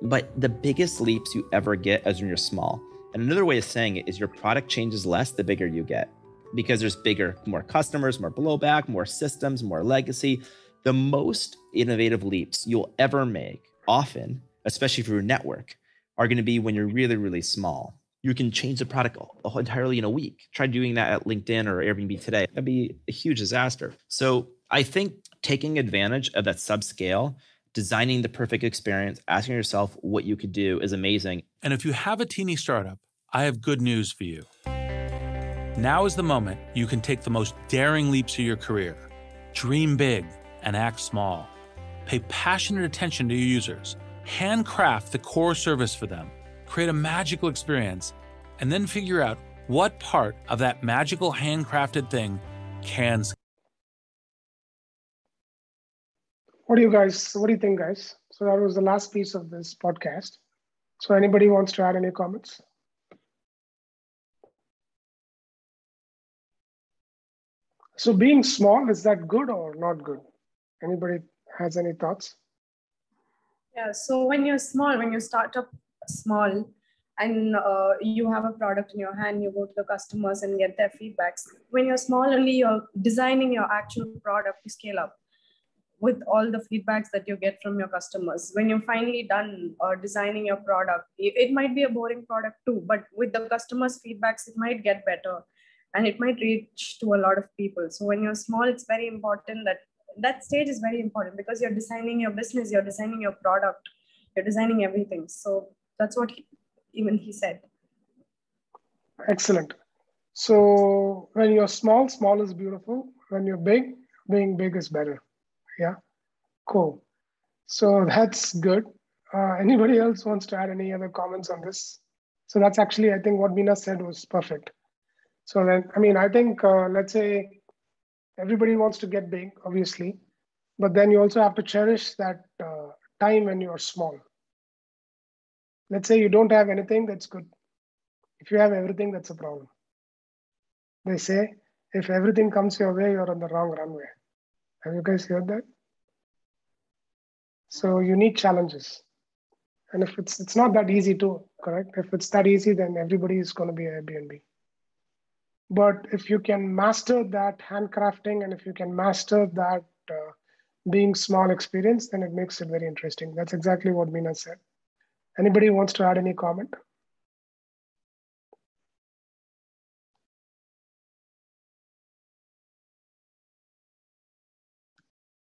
but the biggest leaps you ever get is when you're small. And another way of saying it is your product changes less the bigger you get because there's bigger, more customers, more blowback, more systems, more legacy. The most innovative leaps you'll ever make, often, especially for your network, are going to be when you're really, really small. You can change the product entirely in a week. Try doing that at LinkedIn or Airbnb today. That'd be a huge disaster. So I think taking advantage of that subscale, designing the perfect experience, asking yourself what you could do is amazing. And if you have a teeny startup, I have good news for you. Now is the moment you can take the most daring leaps of your career. Dream big and act small. Pay passionate attention to your users. Handcraft the core service for them. Create a magical experience. And then figure out what part of that magical handcrafted thing can. What do you guys, what do you think, guys? So that was the last piece of this podcast. So anybody wants to add any comments? So being small, is that good or not good? Anybody has any thoughts? Yeah, so when you're small, when you start up small and uh, you have a product in your hand, you go to the customers and get their feedbacks. When you're small, only you're designing your actual product to scale up with all the feedbacks that you get from your customers. When you're finally done uh, designing your product, it, it might be a boring product too, but with the customers' feedbacks, it might get better and it might reach to a lot of people. So when you're small, it's very important that that stage is very important because you're designing your business, you're designing your product, you're designing everything. So that's what he, even he said. Excellent. So when you're small, small is beautiful. When you're big, being big is better. Yeah, cool. So that's good. Uh, anybody else wants to add any other comments on this? So that's actually, I think what Meena said was perfect. So then, I mean, I think, uh, let's say everybody wants to get big, obviously, but then you also have to cherish that uh, time when you're small. Let's say you don't have anything, that's good. If you have everything, that's a problem. They say, if everything comes your way, you're on the wrong runway. Have you guys heard that? So you need challenges. And if it's it's not that easy too, correct? If it's that easy, then everybody is going to be Airbnb. But if you can master that handcrafting and if you can master that uh, being small experience, then it makes it very interesting. That's exactly what Meena said. Anybody wants to add any comment?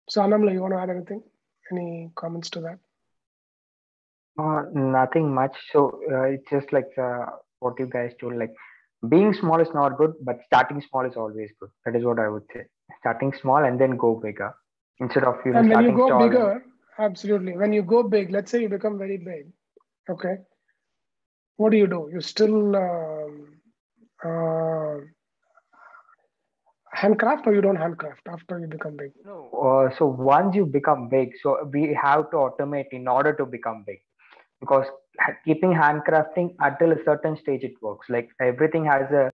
So Anamla, you want to add anything? Any comments to that? Uh, nothing much. So uh, it's just like uh, what you guys told. Like being small is not good, but starting small is always good. That is what I would say. Starting small and then go bigger instead of you know and when you go bigger, absolutely. When you go big, let's say you become very big, okay. What do you do? You still um, uh, handcraft or you don't handcraft after you become big? No. Uh, so once you become big, so we have to automate in order to become big, because keeping handcrafting until a certain stage it works. Like everything has a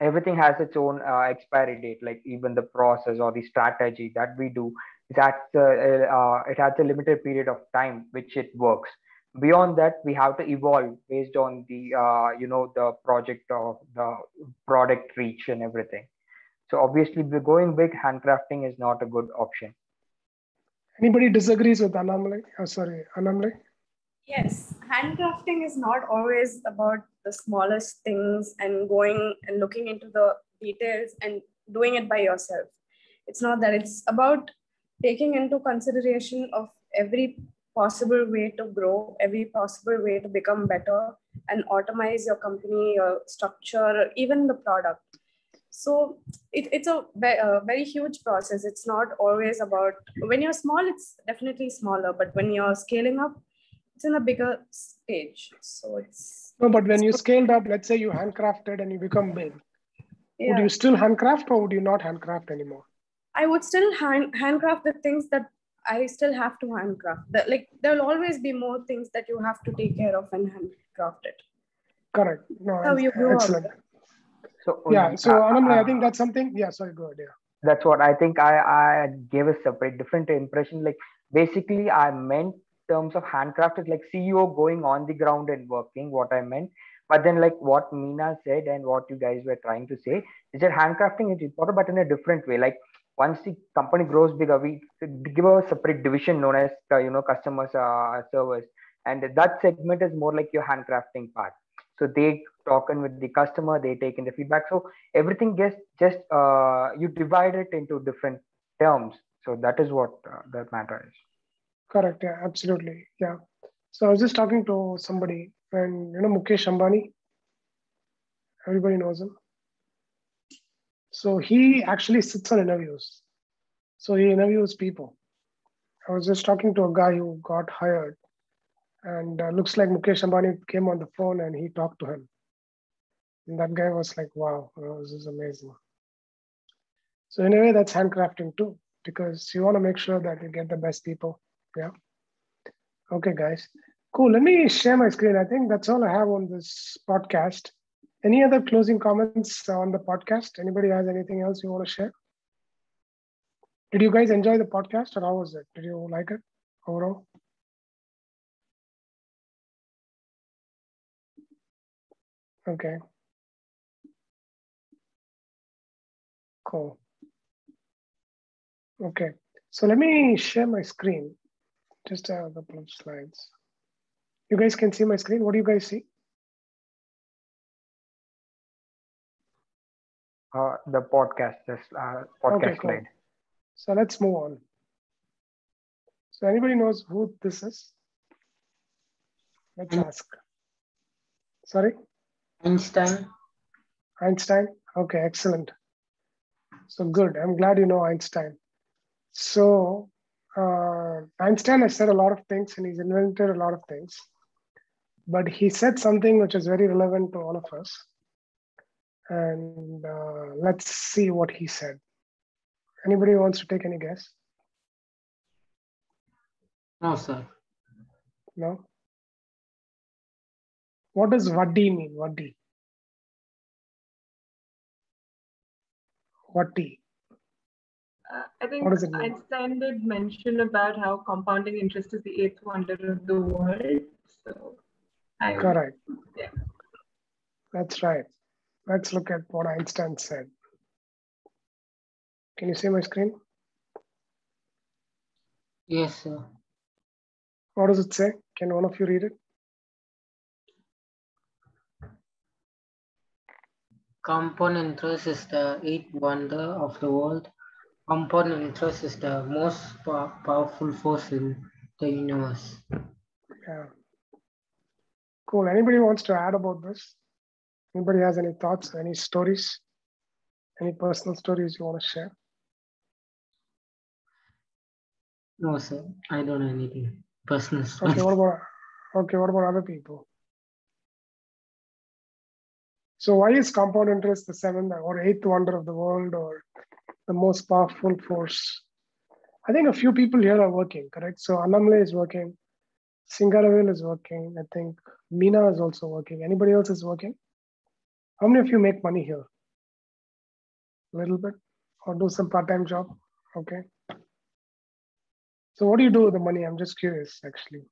everything has its own uh, expiry date. Like even the process or the strategy that we do, it has uh, uh, it has a limited period of time which it works beyond that we have to evolve based on the uh, you know the project of the product reach and everything so obviously going big handcrafting is not a good option anybody disagrees with anamli oh, sorry anamli yes handcrafting is not always about the smallest things and going and looking into the details and doing it by yourself. It's not that it's about taking into consideration of every possible way to grow, every possible way to become better and automate your company, your structure, even the product. So it, it's a, a very huge process. It's not always about, when you're small, it's definitely smaller, but when you're scaling up, it's in a bigger stage. So it's. No, but when you scaled up, let's say you handcrafted and you become big, yeah. would you still handcraft or would you not handcraft anymore? I would still hand, handcraft the things that I still have to handcraft. The, like there'll always be more things that you have to take care of and handcraft it. Correct. No, how you grow excellent. Up. So yeah, so uh, Anamli, I think that's something. Yeah, sorry, go ahead. Yeah. That's what I think. I I gave a separate different impression. Like basically, I meant terms of handcrafted, like CEO going on the ground and working. What I meant. But then, like what Meena said and what you guys were trying to say, is that handcrafting is important, but in a different way. Like once the company grows bigger, we give a separate division known as uh, you know customers uh, service, and that segment is more like your handcrafting part. So they talk in with the customer, they take in the feedback. So everything gets just uh, you divide it into different terms. So that is what uh, that matter is. Correct. Yeah, absolutely. Yeah. So I was just talking to somebody, and you know Mukesh Ambani. Everybody knows him. So he actually sits on interviews. So he interviews people. I was just talking to a guy who got hired, and uh, looks like Mukesh Ambani came on the phone and he talked to him. And that guy was like, "Wow, this is amazing." So in a way, that's handcrafting too, because you want to make sure that you get the best people. Yeah. Okay, guys. Cool. Let me share my screen. I think that's all I have on this podcast. Any other closing comments on the podcast? Anybody has anything else you want to share? Did you guys enjoy the podcast or how was it? Did you like it overall? Okay. Cool. Okay. So let me share my screen. Just a couple of slides. You guys can see my screen. What do you guys see? uh, the podcast, this uh, podcast okay, cool. slide. So let's move on. So anybody knows who this is? Let's mm. ask. Sorry? Einstein. Einstein? Okay, excellent. So good. I'm glad you know Einstein. So uh, Einstein has said a lot of things and he's invented a lot of things. But he said something which is very relevant to all of us and uh, let's see what he said. Anybody wants to take any guess? No, sir. No? What does vaddi mean? Vaddi. Vaddi. Uh, I think Einstein did mention about how compounding interest is the eighth wonder of the world. So, I correct. Yeah. That's right. Let's look at what Einstein said. Can you see my screen? Yes, sir. What does it say? Can one of you read it? Compound interest is the eighth wonder of the world. Compound interest is the most powerful force in the universe. Yeah. Cool. Anybody wants to add about this? Anybody has any thoughts, any stories, any personal stories you want to share? No, sir. I don't know anything personal. Okay, what about okay? What about other people? So why is compound interest the seventh or eighth wonder of the world or the most powerful force? I think a few people here are working, correct? So Anamle is working, Singaravel is working, I think Meena is also working. Anybody else is working? How many of you make money here? A little bit or do some part-time job, okay? So what do you do with the money? I'm just curious actually.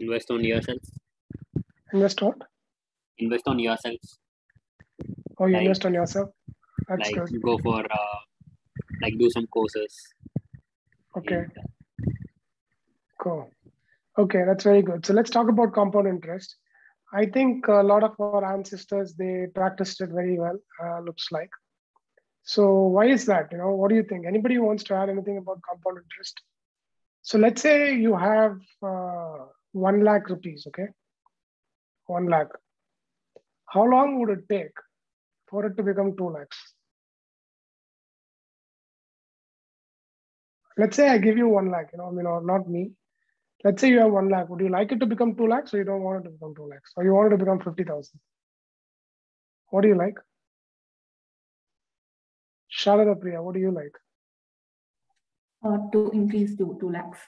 Invest on yourself. Invest what? Invest on yourself. Oh, you like, invest on yourself. That's like good. you go for uh, like do some courses. Okay. Uh, cool. Okay, that's very good. So let's talk about compound interest. I think a lot of our ancestors they practiced it very well. Uh, looks like. So why is that? You know, what do you think? Anybody wants to add anything about compound interest? So let's say you have uh, 1 lakh rupees, okay? 1 lakh. How long would it take for it to become 2 lakhs? Let's say I give you 1 lakh, you know, I mean, not me. Let's say you have 1 lakh. Would you like it to become 2 lakhs or you don't want it to become 2 lakhs? Or you want it to become 50,000? What do you like? Sharada Priya, what do you like? Uh, to increase to 2 lakhs.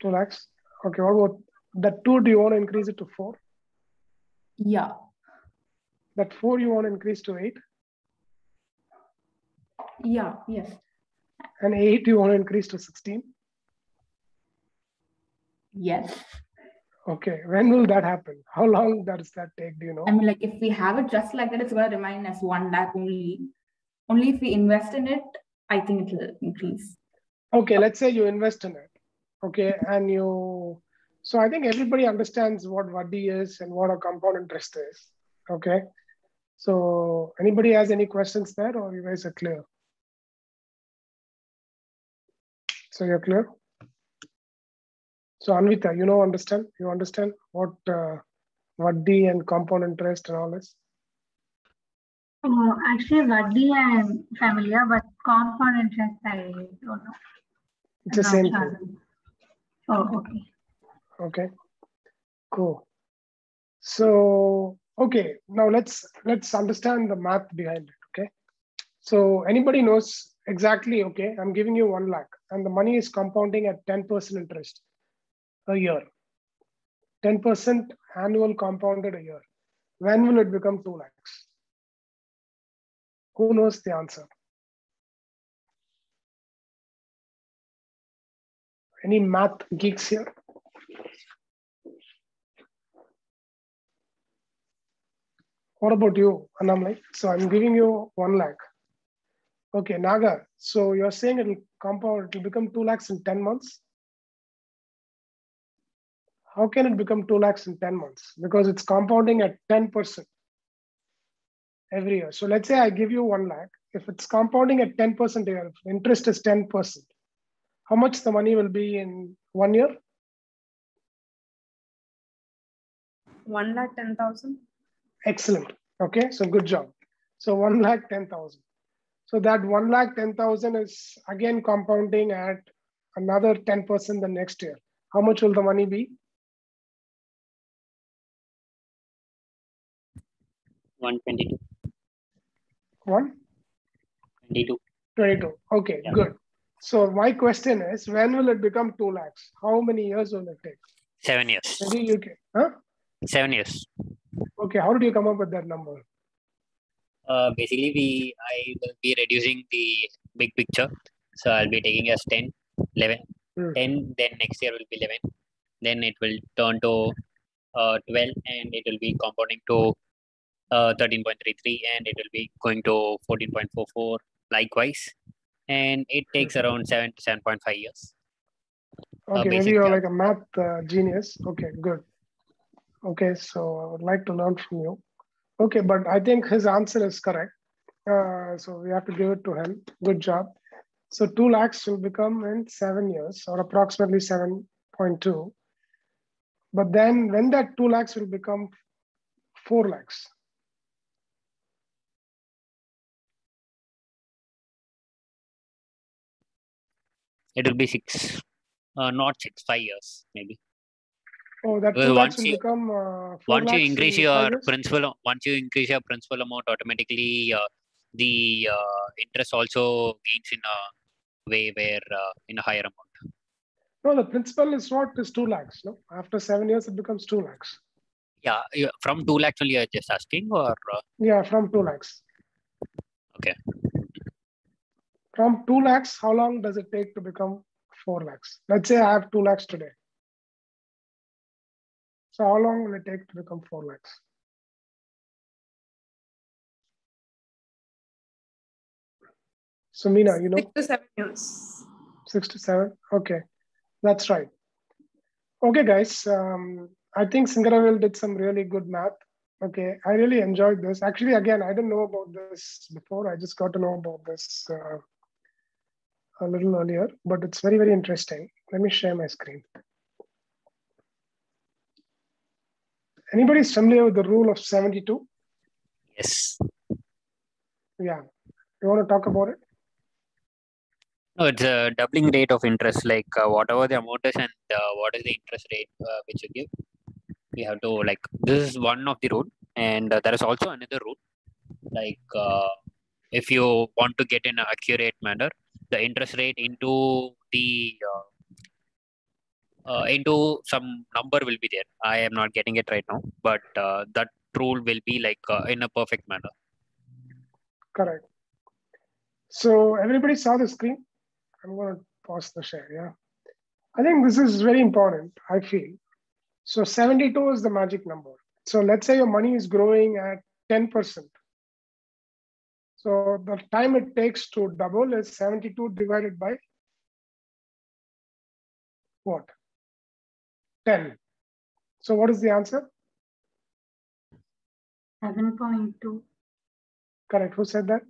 2 lakhs? Okay, what about that two, do you want to increase it to four? Yeah. That four, you want to increase to eight? Yeah, yes. And eight, you want to increase to 16? Yes. Okay, when will that happen? How long does that take? Do you know? I mean, like if we have it just like that, it's going to remain as one lakh only. Only if we invest in it, I think it will increase. Okay, let's say you invest in it. Okay, and you so I think everybody understands what Vadi is and what a compound interest is. Okay. So anybody has any questions there or you guys are clear? So you're clear? So Anvita, you know, understand? You understand what uh, Vadi and compound interest and all this? Oh, actually, Vadi I'm familiar, but compound interest I don't know. It's the same thing. Oh, okay. Okay, cool. So, okay, now let's let's understand the math behind it, okay? So anybody knows exactly, okay, I'm giving you one lakh and the money is compounding at 10% interest a year. 10% annual compounded a year. When will it become 2 lakhs? Who knows the answer? Any math geeks here? what about you? And I'm like, so I'm giving you one lakh. Okay, Naga, so you're saying it'll compound, it'll become two lakhs in 10 months? How can it become two lakhs in 10 months? Because it's compounding at 10% every year. So let's say I give you one lakh. If it's compounding at 10% a year, interest is 10%, how much the money will be in one year? One lakh ten thousand. Excellent. Okay, so good job. So one lakh ten thousand. So that one lakh ten thousand is again compounding at another 10% the next year. How much will the money be? 122. One? 22. 22. Okay, yeah. good. So my question is, when will it become 2 lakhs? How many years will it take? Seven years. Maybe you can, huh? Seven years. Okay, how did you come up with that number? Uh, basically, we I will be reducing the big picture. So I'll be taking as 10, 11, hmm. 10, then next year will be 11. Then it will turn to uh, 12 and it will be compounding to uh, 13.33 and it will be going to 14.44 likewise. And it takes hmm. around 7 to 7.5 years. Uh, okay, maybe you're like a math uh, genius. Okay, good. Okay, so I would like to learn from you. Okay, but I think his answer is correct. Uh, so we have to give it to him. Good job. So 2 lakhs will become in seven years or approximately 7.2. But then when that 2 lakhs will become 4 lakhs. It will be six, uh, not six, five years maybe. Oh, that Well, once you- become uh, once you increase in your principal once you increase your principal amount automatically uh, the uh, interest also gains in a way where uh, in a higher amount No, the principal is not is two lakhs. No, after seven years it becomes two lakhs. yeah from 2 lakhs only you're just asking or uh, Yeah, from two lakhs. okay From two lakhs, how long does it take to become four lakhs? Let's say I have two lakhs today. So how long will it take to become four lakhs? So Meena, you know, Six to seven years. six to seven. Okay, that's right. Okay, guys. Um, I think Singaravel did some really good math. Okay, I really enjoyed this. Actually, again, I didn't know about this before. I just got to know about this uh, a little earlier, but it's very, very interesting. Let me share my screen. Anybody familiar with the rule of 72? yes Yeah. You want to talk about it? no it's a doubling rate of interest like uh, whatever the amount is and uh, what is the interest rate uh, which you give we have to like this is one of the rule and uh, there is also another rule like uh, if you want to get in an accurate manner the interest rate into the uh, into some number will be there i am not getting it right now but uh, that rule will be like uh, in a perfect manner Correct. So everybody saw the screen? I'm going to pause the share. Yeah. I think this is very important, I feel. So 72 is the magic number. So let's say your money is growing at 10%. So the time it takes to double is 72 divided by what? 10. So what is the answer? 7.2. Correct. Who said that?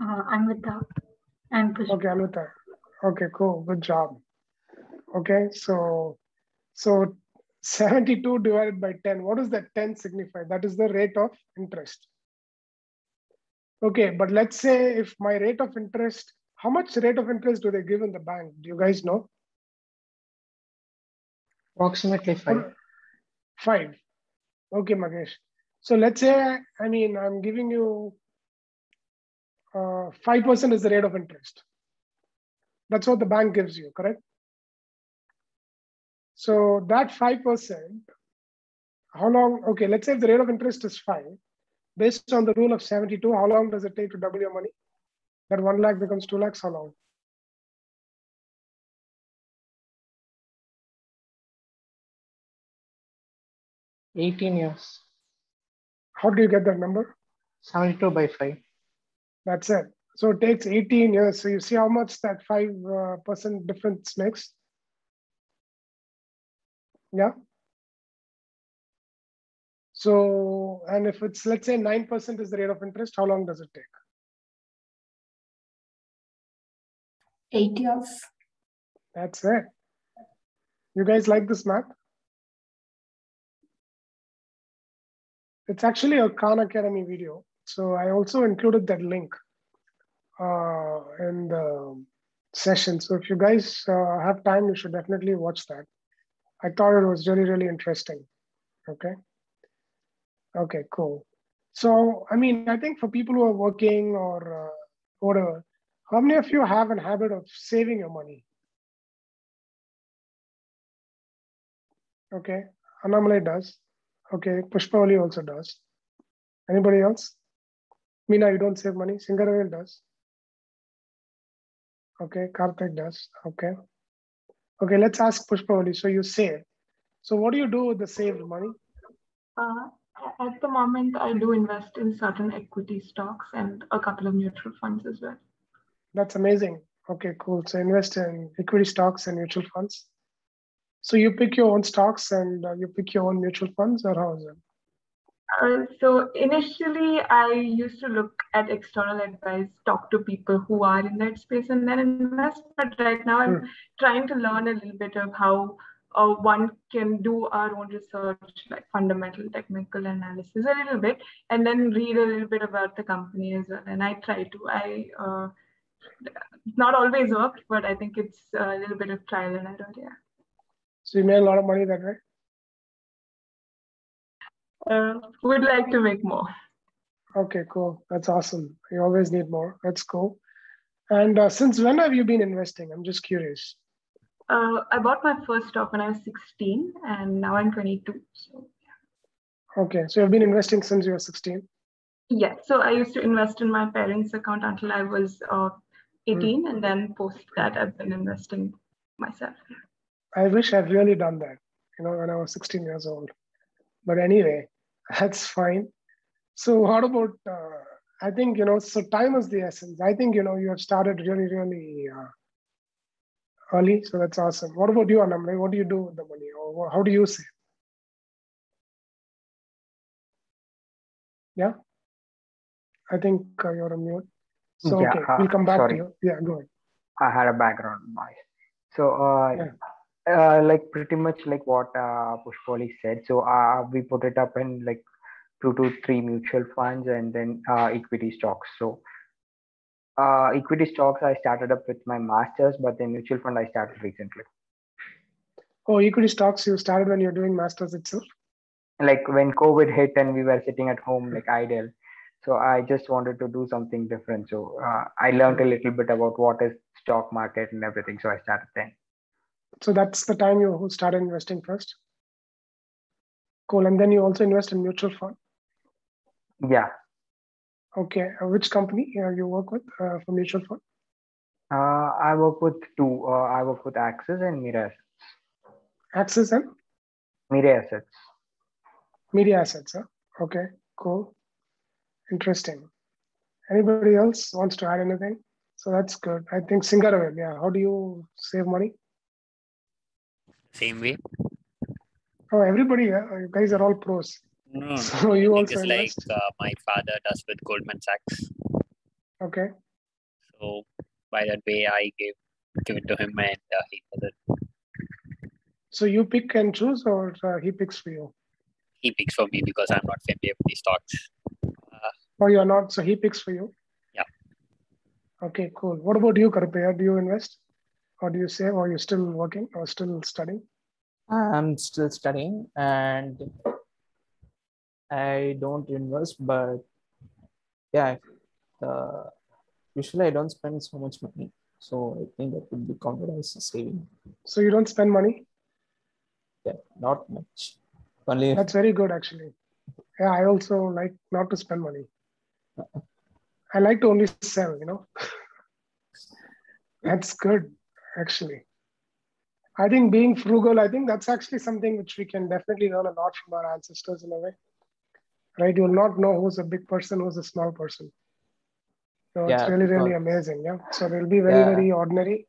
Uh, Amrita and Pushpa. Okay, Amrita. Okay, cool. Good job. Okay, so so 72 divided by 10. What does that 10 signify? That is the rate of interest. Okay, but let's say if my rate of interest, how much rate of interest do they give in the bank? Do you guys know? Approximately five. Five. Okay, Magesh. So let's say, I mean, I'm giving you uh, 5% is the rate of interest. That's what the bank gives you, correct? So that 5%, how long, okay, let's say if the rate of interest is five, based on the rule of 72, how long does it take to double your money? That one lakh becomes two lakhs, how long? Eighteen years. How do you get that number? Seventy-two by five. That's it. So it takes 18 years. So you see how much that 5% uh, difference makes? Yeah. So, and if it's, let's say 9% is the rate of interest, how long does it take? Eight years. That's it. You guys like this math? It's actually a Khan Academy video. So I also included that link uh, in the session. So if you guys uh, have time, you should definitely watch that. I thought it was really, really interesting. Okay. Okay, cool. So, I mean, I think for people who are working or uh, whatever, how many of you have a habit of saving your money? Okay, Annamalai does. Okay, Pushpavali also does. Anybody else? Meena, you don't save money. Singaravel does. Okay, Karthik does. Okay. Okay, let's ask Pushpavali. So you save. So what do you do with the saved money? Uh, at the moment, I do invest in certain equity stocks and a couple of mutual funds as well. That's amazing. Okay, cool. So invest in equity stocks and mutual funds. So you pick your own stocks and uh, you pick your own mutual funds, or how is it? Uh, so initially, I used to look at external advice, talk to people who are in that space, and then invest. But right now, I'm Hmm. trying to learn a little bit of how uh, one can do our own research, like fundamental technical analysis, a little bit, and then read a little bit about the company as well. And I try to. I uh, not always worked, but I think it's a little bit of trial and error. Yeah. So you made a lot of money that way. Uh, would like to make more. Okay, cool. That's awesome. You always need more. That's cool. And uh, since when have you been investing? I'm just curious. Uh, I bought my first stock when I was 16, and now I'm 22. So Okay, so you've been investing since you were 16. yeah, so I used to invest in my parents' account until I was uh, 18, and then post that I've been investing myself. I wish I'd really done that, you know, when I was 16 years old. But anyway, that's fine. So what about, uh, I think, you know, so time is the essence. I think, you know, you have started really, really uh, early. So that's awesome. What about you, Annamalai? What do you do with the money or how do you save? Yeah. I think uh, you're on mute. So, Yeah, okay, uh, we'll come back sorry. to you. Yeah, go ahead. I had a background noise. So, uh, uh, like pretty much like what uh, Pushpavali said. So, uh, we put it up in like two to three mutual funds and then uh, equity stocks. So, uh, equity stocks I started up with my masters, but the mutual fund I started recently. Oh, equity stocks you started when you're doing masters itself. Like when COVID hit and we were sitting at home like idle. So I just wanted to do something different. So uh, I learned a little bit about what is stock market and everything. So I started then. So that's the time you started investing first. Cool. And then you also invest in mutual fund. Yeah. Okay. Uh, which company uh, you work with uh, for mutual fund? Uh, I work with two. Uh, I work with Axis and Mirae Assets. Axis and Mirae Assets. media assets. Huh? Okay. Cool. Interesting. Anybody else wants to add anything? So that's good. I think Singaravel. Yeah. How do you save money? Same way. Oh, everybody. Yeah. You guys are all pros. No, So no, you also like uh, my father does with Goldman Sachs. Okay. So by that way, I give give it to him and uh, he does it. So you pick and choose, or uh, he picks for you? He picks for me because I'm not familiar with these stocks. Or you're not? So he picks for you. Yeah. Okay. Cool. What about you, Karupaya? Do you invest, or do you save, or you still working, or still studying? I'm still studying and I don't invest, but yeah, uh, usually I don't spend so much money. So I think that would be counted as saving. So you don't spend money. Yeah, not much. Only That's very good, actually. Yeah, I also like not to spend money. I like to only sell, you know. that's good, actually. I think being frugal, I think that's actually something which we can definitely learn a lot from our ancestors in a way. Right? You'll not know who's a big person, who's a small person. So Yeah, it's really, really amazing. Yeah. So they'll be very, Yeah. very ordinary.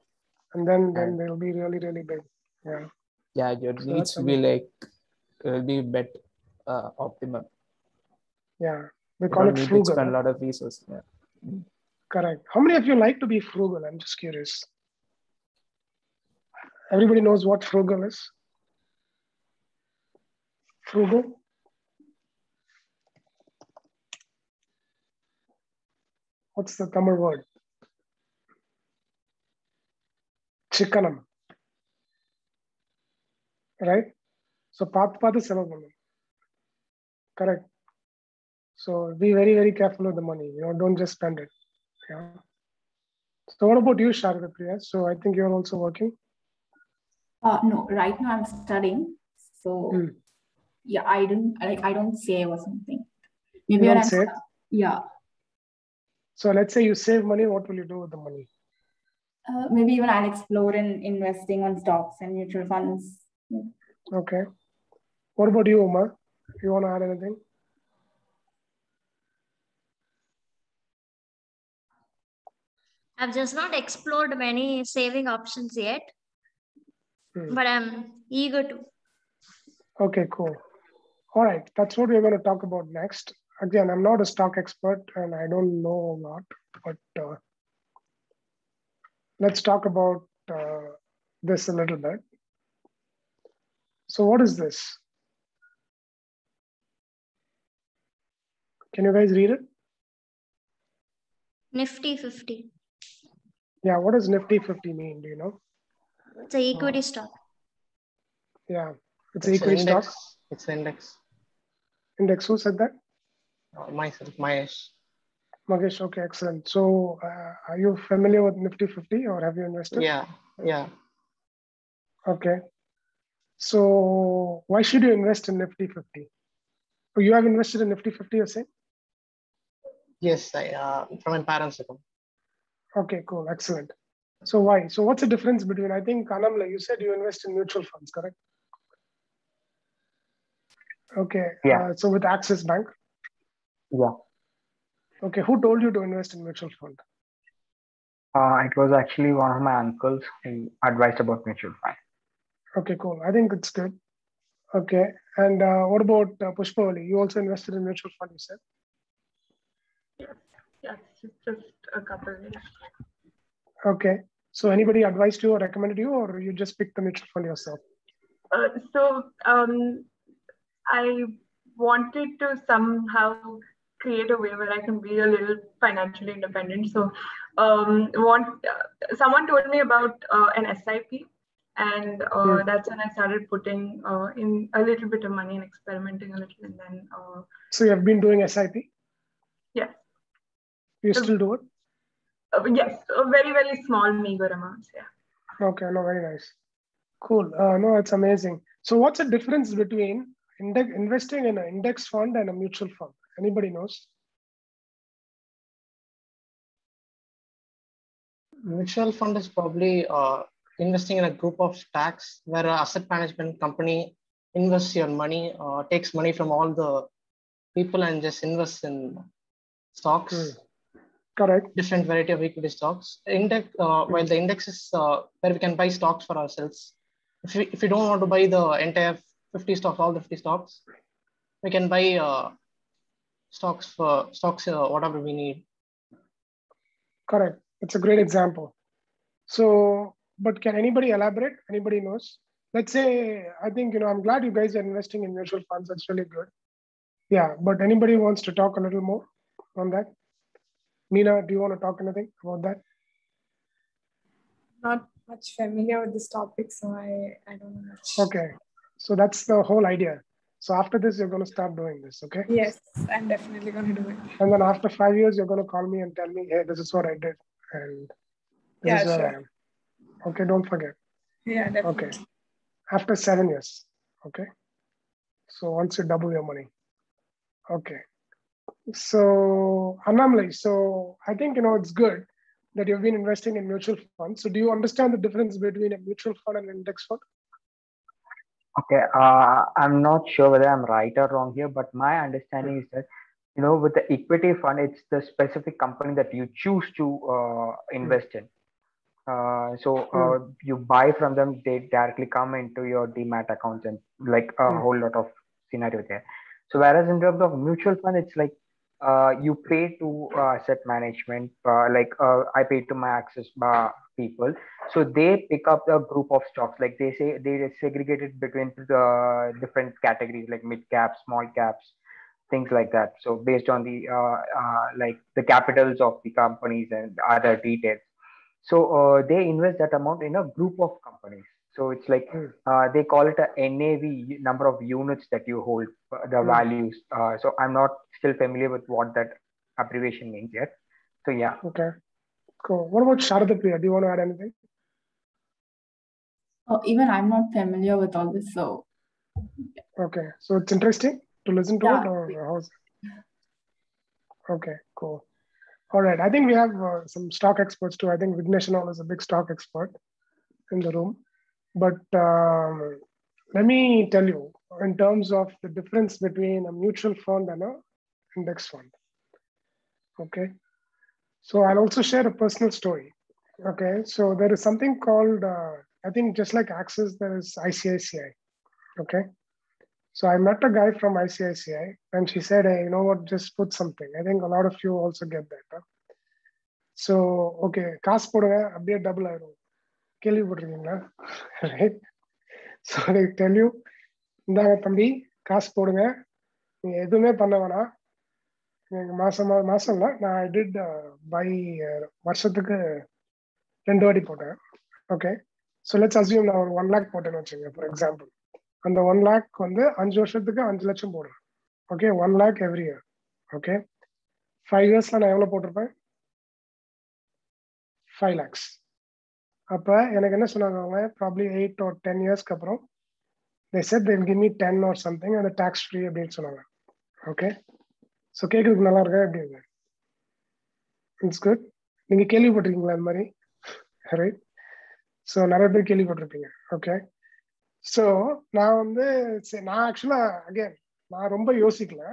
And then then they'll be really, really big. Yeah. yeah, it So needs to be like will be bet uh, optimum. Yeah. We call it frugal. spend a lot of resources. Yeah. Correct. How many of you like to be frugal? I'm just curious. Everybody knows what frugal is? Frugal? What's the Tamil word? Chikkanam. Right? So path is Correct. So be very, very careful with the money. You know, don't just spend it. Yeah. So what about you, Sharada Priya? So I think you're also working. Uh, no, right now I'm studying. So Hmm. yeah, I don't like I don't save or something. Maybe when don't I'm save? yeah. So let's say you save money, what will you do with the money? Uh, maybe even I'll explore in investing on stocks and mutual funds. Okay. What about you, Umar? You want to add anything? I've just not explored many saving options yet, Hmm. but I'm eager to. Okay, cool. All right, that's what we're going to talk about next. Again, I'm not a stock expert and I don't know a lot, but uh, let's talk about uh, this a little bit. So, what is this? Can you guys read it? Nifty 50. Yeah, what does Nifty 50 mean? Do you know? It's a equity stock. Yeah, it's, It's equity an stock. It's an index. Index. Who said that? Uh, myself, Mahesh. Magesh. Okay, excellent. So, uh, are you familiar with Nifty 50 or have you invested? Yeah, yeah. Okay. So, why should you invest in Nifty 50? Oh, you have invested in Nifty 50, you're saying? Yes, I uh, from my parents' account. Okay, cool, excellent. So why? So what's the difference between? I think Annamalai, you said you invest in mutual funds, correct? Okay. Yeah. Uh, so with Axis Bank. Yeah. Okay. Who told you to invest in mutual fund? Uh, it was actually one of my uncles who advised about mutual fund. Okay, cool. I think it's good. Okay. And uh, what about uh, Pushpavali? You also invested in mutual fund, you said? Yes, it's just a couple years. Okay. So anybody advised you or recommended you, or you just picked the mutual fund yourself? Uh, so um, I wanted to somehow create a way where I can be a little financially independent. So um, want uh, someone told me about uh, an SIP, and uh, Hmm. that's when I started putting uh, in a little bit of money and experimenting a little, and then uh, So you have been doing SIP? yes, You still do it? Uh, yes, very very small meager amounts. Yeah. Okay, no, very nice. Cool. Uh, no, it's amazing. So, what's the difference between index, investing in an index fund and a mutual fund? Anybody knows? Mutual fund is probably uh, investing in a group of stacks where an asset management company invests your money, uh, takes money from all the people and just invests in stocks. Correct. Different variety of equity stocks. Index, uh, while the index is uh, where we can buy stocks for ourselves. If we, if we don't want to buy the entire 50 stocks, all the 50 stocks, we can buy uh, stocks for stocks, uh, whatever we need. Correct. It's a great example. So, but can anybody elaborate? Anybody knows? Let's say, I think, you know, I'm glad you guys are investing in mutual funds. That's really good. Yeah, but anybody wants to talk a little more on that? Meena, do you want to talk anything about that? Not much familiar with this topic, so I, I don't know much. Okay. So that's the whole idea. So after this, you're going to start doing this, okay? Yes, I'm definitely going to do it. And then after five years, you're going to call me and tell me, hey, this is what I did. And this Yeah, is where I am. Okay, don't forget. Yeah, definitely. Okay. After seven years. Okay. So once you double your money. Okay. So Annamalai, so I think you know it's good that you've been investing in mutual funds. So do you understand the difference between a mutual fund and an index fund? Okay, uh, I'm not sure whether I'm right or wrong here, but my understanding is that, you know, with the equity fund, it's the specific company that you choose to uh, invest in. Uh, so uh, you buy from them, they directly come into your demat accounts and like a Hmm. whole lot of scenario there. So whereas in terms of mutual fund, it's like uh, you pay to uh, asset management, uh, like uh, I pay to my Bar people. So they pick up a group of stocks, like they say they segregate it between the different categories, like mid caps, small caps, things like that. So based on the uh, uh, like the capitals of the companies and other details. So they invest that amount in a group of companies. So it's like uh, they call it a NAV number of units that you hold, uh, the Hmm. values. Uh, so I'm not still familiar with what that abbreviation means yet. So yeah. Okay. Cool. What about Sharada Priya? Do you want to add anything? Oh, even I'm not familiar with all this, so Okay. So it's interesting to listen to Yeah. it or how's it? Okay, cool. All right. I think we have uh, some stock experts too. I think Vignesh and is a big stock expert in the room. But um, let me tell you in terms of the difference between a mutual fund and a index fund. Okay. So I'll also share a personal story. Okay. So there is something called, uh, I think just like Axis, there is ICICI. Okay. So I met a guy from ICICI and she said, hey, you know what, just put something. I think a lot of you also get that. Huh? So, okay, காசு போடுங்க a double arrow. கேள்விப்பட்டிருக்கீங்களா? Right so they தெரியும் இந்தாங்க தம்பி காசு போடுங்க. நீங்க எதுவுமே பண்ண வேணாம். நீங்க மாசம் மாசம் இல்லை. நான் ஐ டிட் பை வருஷத்துக்கு ரெண்டு வாட்டி போட்டேன். ஓகே ஸோ லெட்ஸ் அசியூம் நான் ஒரு ஒன் லேக் போட்டேன்னு வச்சுங்க ஃபார் எக்ஸாம்பிள் அந்த ஒன் லேக் வந்து அஞ்சு வருஷத்துக்கு அஞ்சு லட்சம் போடுறேன். Okay one lakh every year okay five இயர்ஸில் நான் எவ்வளோ போட்டிருப்பேன்? ஃபைவ் லேக்ஸ் அப்போ எனக்கு என்ன சொன்னாங்க அவங்க? ப்ராப்ளி எயிட் ஆர் டென் இயர்ஸ்க்கு அப்புறம் they said then give me ten or something அந்த டேக்ஸ் ஃப்ரீ அப்படின்னு சொன்னாங்க. ஓகே ஸோ கேட்குறதுக்கு நல்லா இருக்கா? எப்படி இருக்கு? இட்ஸ் குட் நீங்கள் கேள்விப்பட்டிருக்கீங்களா இந்த மாதிரி? ரைட் ஸோ நிறைய பேர் கேள்விப்பட்டிருப்பீங்க. ஓகே ஸோ நான் வந்து சரி நான் ஆக்சுவலாக அகேன் நான் ரொம்ப யோசிக்கல.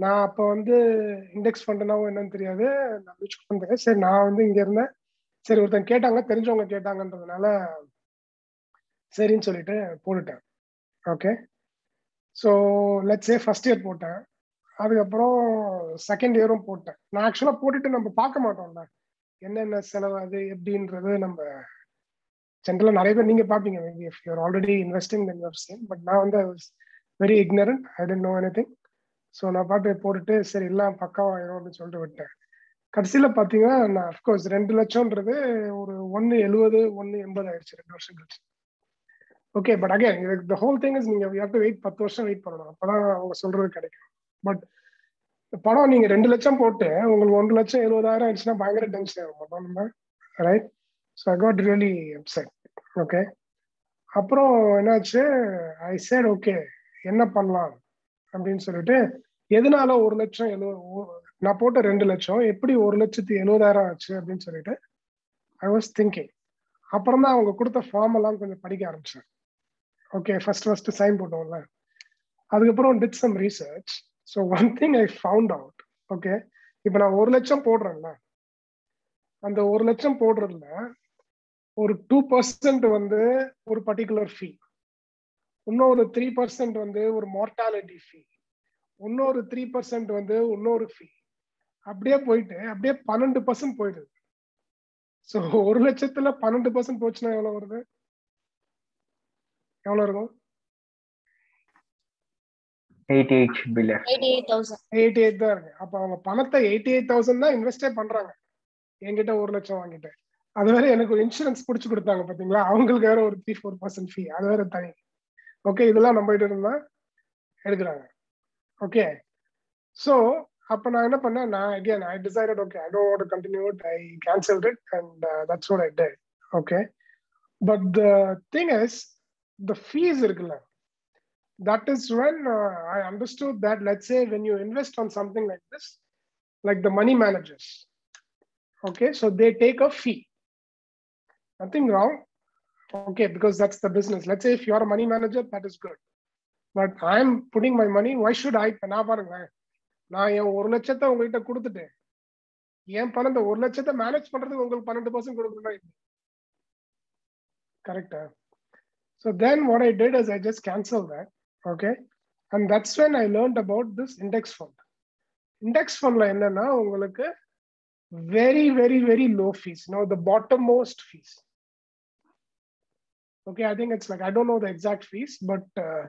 நான் அப்போ வந்து இண்டெக்ஸ் ஃபண்டுனாவும் என்னன்னு தெரியாது. நான் மியூச்சுவல் ஃபண்ட் சரி நான் வந்து இங்கே இருந்தேன். சரி ஒருத்தன் கேட்டாங்க தெரிஞ்சவங்க கேட்டாங்கன்றதுனால சரின்னு சொல்லிட்டு போட்டுட்டேன். Okay so let's a first year போட்டேன். அதுக்கப்புறம் செகண்ட் இயரும் போட்டேன். நான் ஆக்சுவலாக போட்டுட்டு நம்ம பார்க்க மாட்டோம்ல. என்னென்ன செலவு அது எப்படின்றது நம்ம ஜென்ரலாக நிறைய பேர் நீங்கள் பார்ப்பீங்க maybe if your already investing then your same but நான் வந்து very ignorant I didn't know any thing so நான் பாட்டு போட்டுட்டு சரி எல்லாம் பக்காவாயிரும் அப்படின்னு சொல்லிட்டு விட்டேன். கடைசியில் பார்த்தீங்கன்னா நான் அஃப்கோர்ஸ் ரெண்டு லட்சம்ன்றது ஒரு ஒன்று எழுபது ஒன்று எண்பது ஆயிடுச்சு ரெண்டு வருஷம் கழிச்சு. Okay but again the whole thing is நீங்க டு வெயிட் பத்து வருஷம் வெயிட் பண்ணணும். அப்பதான் அவங்க சொல்றது கிடைக்கும். பட் படம் நீங்க ரெண்டு லட்சம் போட்டு உங்களுக்கு ஒன்று லட்சம் எழுபதாயிரம் ஆயிடுச்சுன்னா பயங்கர டென்ஷன் ஆகும். மொத்தம் நம்ம right so I got really upset okay அப்புறம் என்னாச்சு? ஐ சேட் ஓகே என்ன பண்ணலாம்? அப்படின்னு சொல்லிட்டு எதனால ஒரு லட்சம் எழுபது நான் போட்ட ரெண்டு லட்சம் எப்படி ஒரு லட்சத்தி எழுபதாயிரம் ஆச்சு அப்படின்னு சொல்லிட்டு ஐ வாஸ் திங்கிங் அப்புறம் தான் அவங்க கொடுத்த ஃபார்ம் எல்லாம் கொஞ்சம் படிக்க ஆரம்பிச்சேன். ஓகே ஃபர்ஸ்ட் ஃபர்ஸ்ட் சைன் போட்டோம்ல. அதுக்கப்புறம் did some research so one thing I found out okay இப்போ நான் ஒரு லட்சம் போடுறேன்ல. அந்த ஒரு லட்சம் போடுறதுல ஒரு டூ பர்சன்ட் வந்து ஒரு பர்டிகுலர் ஃபீ இன்னொரு த்ரீ பர்சன்ட் வந்து ஒரு மார்டாலிட்டி ஃபீ இன்னொரு த்ரீ பர்சன்ட் வந்து இன்னொரு ஃபீ அப்படியே போயிட்டு அப்படியே பன்னெண்டு பர்சன்ட் போயிடுது. ஸோ ஒரு லட்சத்துல பன்னெண்டு பர்சன்ட் போச்சுன்னா எவ்வளவு வருது? எவ்வளவு இருக்கும்? Eighty eight left. Eighty eight thousand eighty eight தான் இருக்கு. அப்ப அவங்க பணத்தை எயிட்டி எயிட் தௌசண்ட் தான் இன்வெஸ்டே பண்றாங்க. என்கிட்ட ஒரு லட்சம் வாங்கிட்டு. அது வேற எனக்கு ஒரு இன்சூரன்ஸ் பிடிச்சி கொடுத்தாங்க பாத்தீங்களா? அவங்களுக்கு வேற ஒரு த்ரீ ஃபோர் பர்சன்ட் ஃபீ அது வேற தனி. ஓகே இதெல்லாம் நம்பிட்டு இருந்தா எடுக்கிறாங்க. ஓகே ஸோ அப்ப நான் என்ன பண்ணேன் நான் again I decided okay I don't want to continue it I cancelled it and that's what I did okay but the thing is the fees இருக்குல்ல that is when uh, I understood that, let's say, when you invest on something like this, like the money managers, okay, so they take a fee. Nothing wrong, okay, because that's the business. Let's say if you're a money manager, that is good. But I'm putting my money, why should I? நான் என் ஒரு லட்சத்தை உங்ககிட்ட கொடுத்துட்டேன். என் பணத்தை ஒரு லட்சத்தை manage பண்றதுக்கு உங்களுக்கு பன்னெண்டு பர்சன்ட் கொடுக்கணும் கரெக்டா so then what I did is I just cancel that okay and that's when I learnt about this index fund index ஃபண்ட்ல என்னன்னா உங்களுக்கு very very very low fees no the bottom most fees okay i think it's like i don't know the exact fees but uh,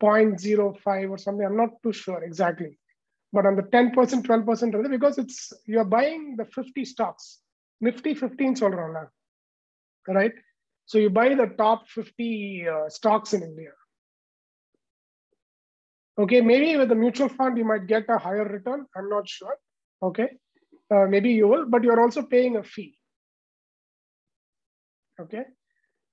0.05 or something. I'm not too sure exactly. But on the 10%, 12% because it's you're buying the 50 stocks, Nifty 50 solrana, right? So you buy the top 50 uh, stocks in India. Okay, maybe with the mutual fund, you might get a higher return. I'm not sure. Okay, uh, maybe you will, but you're also paying a fee. Okay,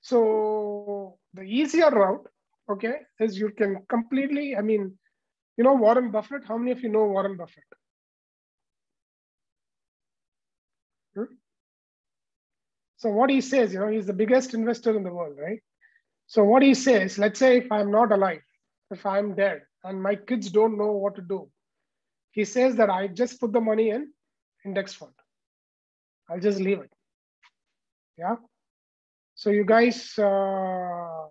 so the easier route, okay, is you can completely, I mean, you know, Warren Buffett. How many of you know Warren Buffett? Hmm? So what he says, you know, he's the biggest investor in the world, right? So what he says, let's say if I'm not alive, if I'm dead, and my kids don't know what to do, he says that I just put the money in index fund. I'll just leave it. Yeah. So you guys uh,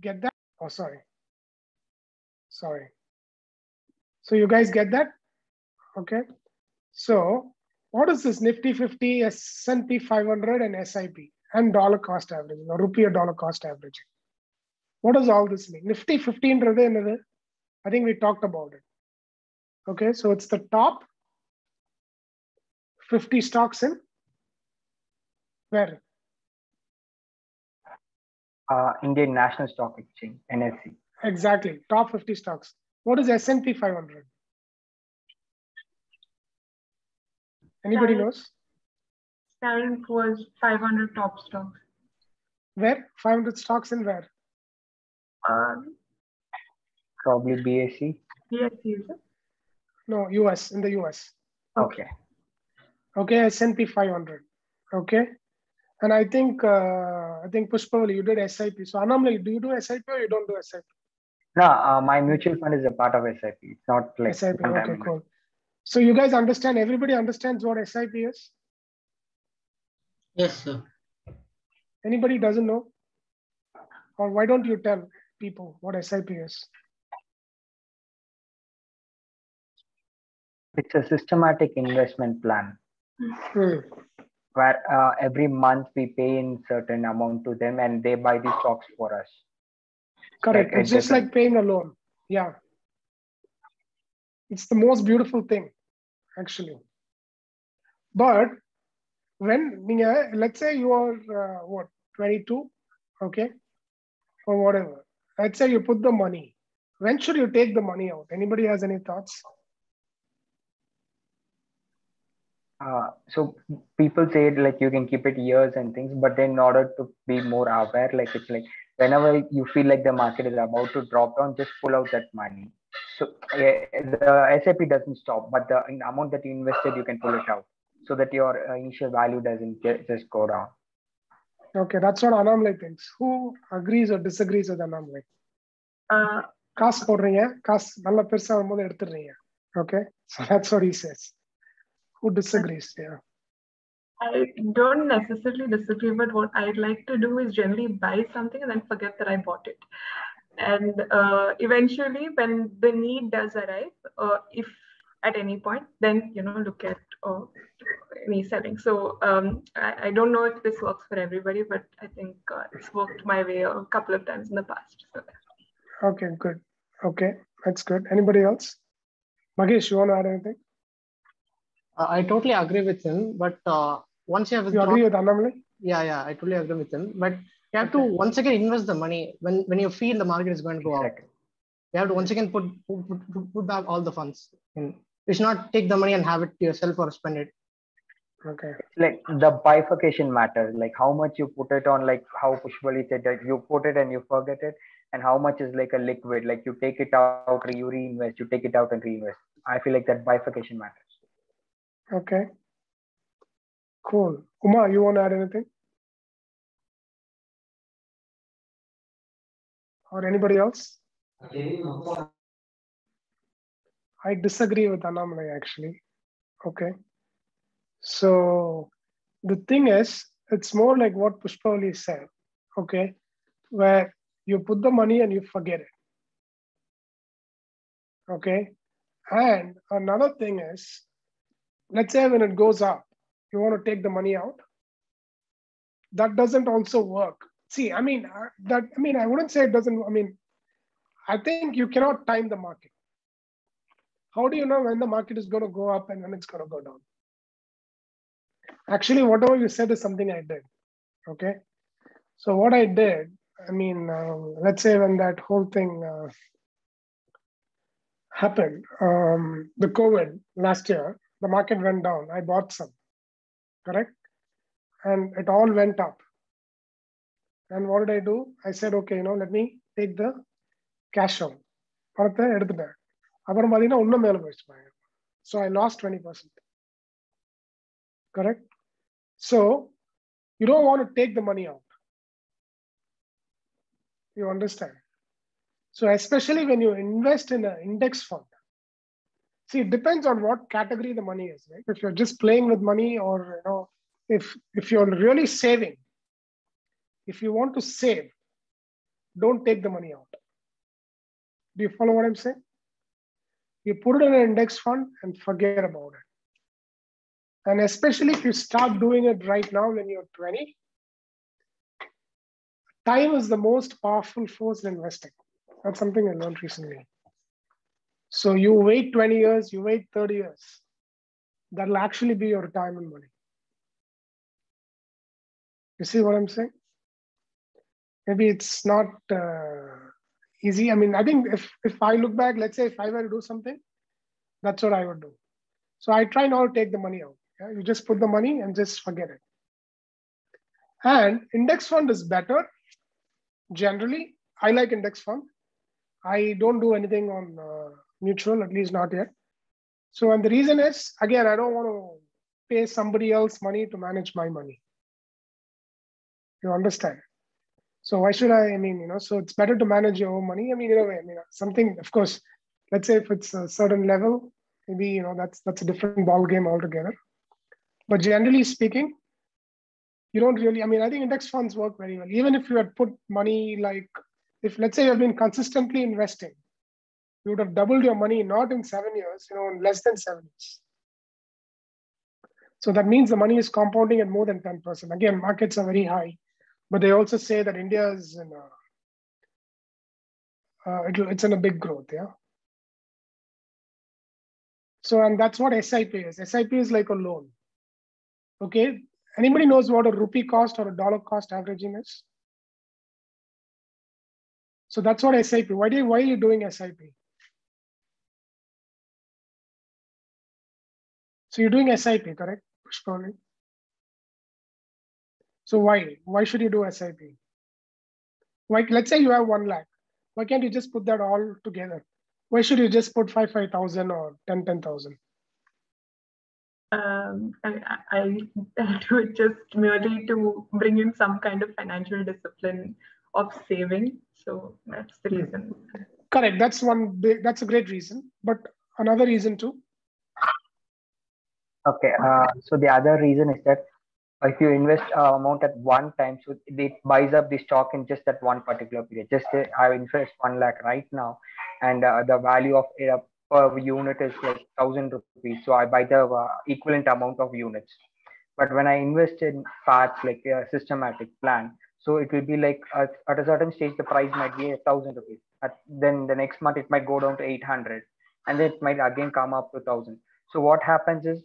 get that? Oh, sorry. Sorry. So you guys get that? Okay. So what is this Nifty 50, S&P 500 and SIP and dollar cost averaging or rupee dollar cost averaging? What does all this mean? Nifty 50 another. I think we talked about it. Okay, so it's the top 50 stocks in where? Uh, Indian National Stock Exchange, NSE. Exactly, top 50 stocks. What is S&P 500? Anybody knows? Talent was 500 top stocks. Where? 500 stocks in where? Um, Probably BSE. yes. No, US, in the US. Okay. Okay, S&P 500. Okay. And I think, uh, I think Pushpavali, you did SIP. So Annamalai, do you do SIP or you don't do SIP? No, uh, my mutual fund is a part of SIP. It's not like SIP, okay, cool. So you guys understand, everybody understands what SIP is? Yes, sir. Anybody doesn't know? Or why don't you tell people what SIP is? It's a systematic investment plan Hmm. where uh, every month we pay in certain amount to them and they buy the stocks for us. Correct. It's just like paying a loan. Yeah. It's the most beautiful thing, actually. But when let's say you are uh, what 22, okay, or whatever. Let's say you put the money. When should you take the money out? Anybody has any thoughts? Uh, so people say it like you can keep it years and things, but in order to be more aware, like it's like whenever you feel like the market is about to drop down, just pull out that money. So yeah, the SIP doesn't stop, but the amount that you invested, you can pull it out so that your uh, initial value doesn't get, just go down. Okay, that's what Annamalai thinks. Who agrees or disagrees with Annamalai? Uh, காசு போடுறீங்க காசு நல்ல பெருசாகும் போது எடுத்துடுறீங்க okay so that's what he says who I don't necessarily disagree, but what I'd like to do is generally buy something and then forget that I bought it. And uh, eventually, when the need does arrive, uh, if at any point, then you know look at uh, any selling. So um, I, I don't know if this works for everybody, but I think uh, it's worked my way a couple of times in the past. So okay good okay that's good anybody else Magesh you want to add anything Uh, I totally agree with him, but uh, once you have you withdrawn, agree with Annamalai yeah, yeah, I totally agree with him. But you have to once again invest the money when when you feel the market is going to go up. You have to once again put put, put, put back all the funds. In. You should not take the money and have it to yourself or spend it. okay like the bifurcation matters like how much you put it on like how Pushpavali said that you put it and you forget it and how much is like a liquid like you take it out you reinvest you take it out and reinvest i feel like that bifurcation matters okay cool Uma you want to add anything or anybody else I disagree with Annamalai actually. Okay. So the thing is, it's more like what Pushpavali said. Okay. Where you put the money and you forget it. Okay. And another thing is, let's say when it goes up, you want to take the money out. That doesn't also work. See, I mean, uh, that, I mean, I wouldn't say it doesn't, I mean, I think you cannot time the market. How do you know when the market is going to go up and when it's going to go down? Actually, whatever you said is something I did. Okay. So, what I did, I mean, uh, let's say when that whole thing uh, happened, um, the COVID last year, the market went down. I bought some, correct? And it all went up. And what did I do? I said, okay, you know, let me take the cash out. பணத்தை எடுத்துட்டேன் அப்புறம் பார்த்தீங்கன்னா இன்னும் மேலே போயிடுச்சு பாருங்க so I last twenty percent correct so you don't want to take the money out you understand so especially when you invest in a index fund See, it depends on what category the money is, right? If you're just playing with money, or you know, if if you're really saving, if you want to save, don't take the money out. Do you follow what I'm saying? You put it in an index fund and forget about it. And especially if you start doing it right now when you're 20, time is the most powerful force in investing. That's something I learned recently. So you wait 20 years, you wait 30 years. That'll actually be your retirement money. You see what I'm saying? maybe it's not uh, easy. I mean, I think if if I look back, let's say if I were to do something, that's what I would do. So I try not to take the money out. Yeah? You just put the money and just forget it. And index fund is better. Generally, I like index fund. I don't do anything on uh, mutual, at least not yet. So, and the reason is, again, I don't want to pay somebody else money to manage my money. You understand? So why should I? I mean, you know, so it's better to manage your own money. I mean, you know, I mean, something. Of course, let's say if it's a certain level, maybe you know that's that's a different ball game altogether. But generally speaking, you don't really. I mean, I think index funds work very well. Even if you had put money like, if let's say you've been consistently investing, you would have doubled your money not in seven years, you know, in less than seven years. So that means the money is compounding at more than 10%. Again, markets are very high, but they also say that India is in a, uh, it, it's in a big growth, yeah. So, and that's what SIP is. SIP is like a loan. Okay. Anybody knows what a rupee cost or a dollar cost averaging is? So that's what SIP. Why do you, why are you doing SIP? So you're doing SIP, correct? Pushpavali? So why? Why should you do SIP? Like, let's say you have one lakh. Why can't you just put that all together? Why should you just put five, 5,000 or 10, 10,000? Um, I, I, I do it just merely to bring in some kind of financial discipline of saving. So that's the reason. Correct. That's one big, that's a great reason. But another reason too. Okay. Uh, so the other reason is that if you invest uh, amount at one time, so it buys up the stock in just that one particular period. Just say I invest one lakh right now, and uh, the value of it per unit is like thousand rupees. So I buy the uh, equivalent amount of units. But when I invest in parts like a systematic plan, so it will be like at, at a certain stage the price might be a thousand rupees. At, then the next month it might go down to eight hundred, and then it might again come up to thousand. So what happens is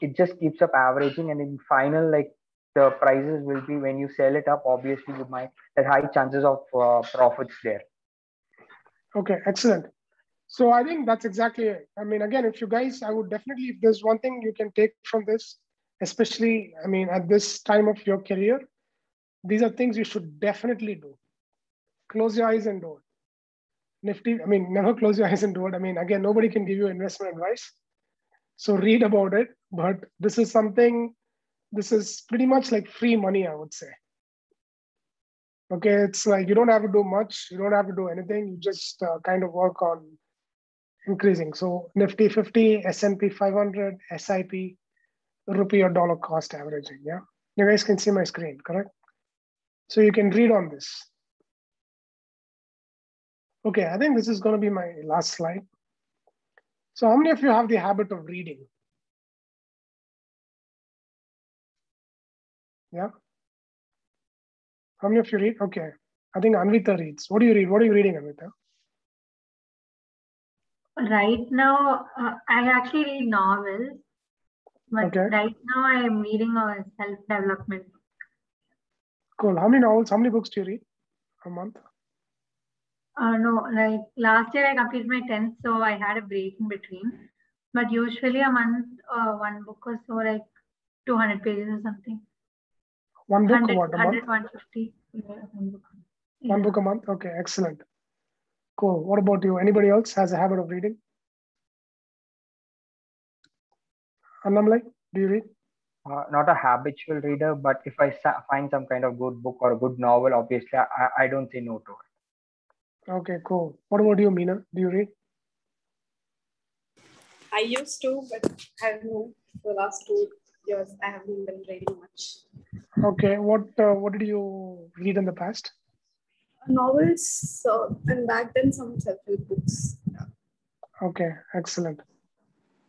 it just keeps up averaging, and in final like the prices will be when you sell it up obviously you might have high chances of uh, profits there. Okay excellent. So i think that's exactly it. I mean again if you guys i would definitely if there's one thing you can take from this especially i mean at this time of your career these are things you should definitely do. Close your eyes and do it. Nifty i mean never close your eyes and do it. I mean again nobody can give you investment advice so read about it but this is something this is pretty much like free money, I would say. Okay, it's like you don't have to do much, you don't have to do anything, you just uh, kind of work on increasing. So Nifty 50, S&P 500, SIP, rupee or dollar cost averaging, yeah? You guys can see my screen, correct? So you can read on this. Okay, I think this is gonna be my last slide. So how many of you have the habit of reading? Yeah. How many of you read? Okay. I think Anvita reads. What do you read? What are you reading, Anvita? Right now, uh, I actually read novels. But Okay. right now, I am reading a self development. Cool. How many novels? How many books do you read a month? Uh, no, like last year I completed my 10th, so I had a break in between. But usually a month, uh, one book or so, like 200 pages or something. One book 100, what a month? 100 150. Yeah, one book. One book a month? Okay, excellent. Cool. What about you? Anybody else has a habit of reading? Annamalai, do you read? uh, not a habitual reader but if i sa- find some kind of good book or a good novel obviously i, I don't say no to it Okay, cool. What about you, Meena? Do you read? I used to, but I haven't know, the last two years I haven't been reading much. Okay. What uh, What did you read in the past? Novels, so, and back then some self-help books. Okay, excellent.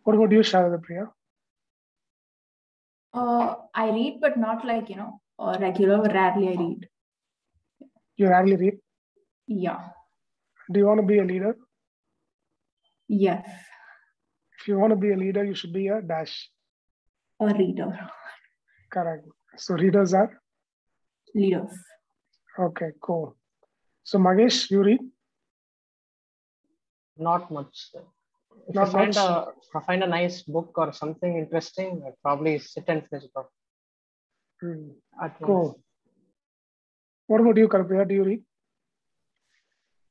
What about you, Sharada Priya? Uh, I read, but not like, you know, uh, regular, rarely I read. You rarely read. Yeah. Do you want to be a leader? Yes. If you want to be a leader, you should be a dash. A reader. Correct. So readers are Leaders. Okay, cool. So Magesh, you read? Not much. If Not I find much? a if I find a nice book or something interesting, I'd probably sit and finish it off. Hmm. Cool. What about you, Karpia? Do you read?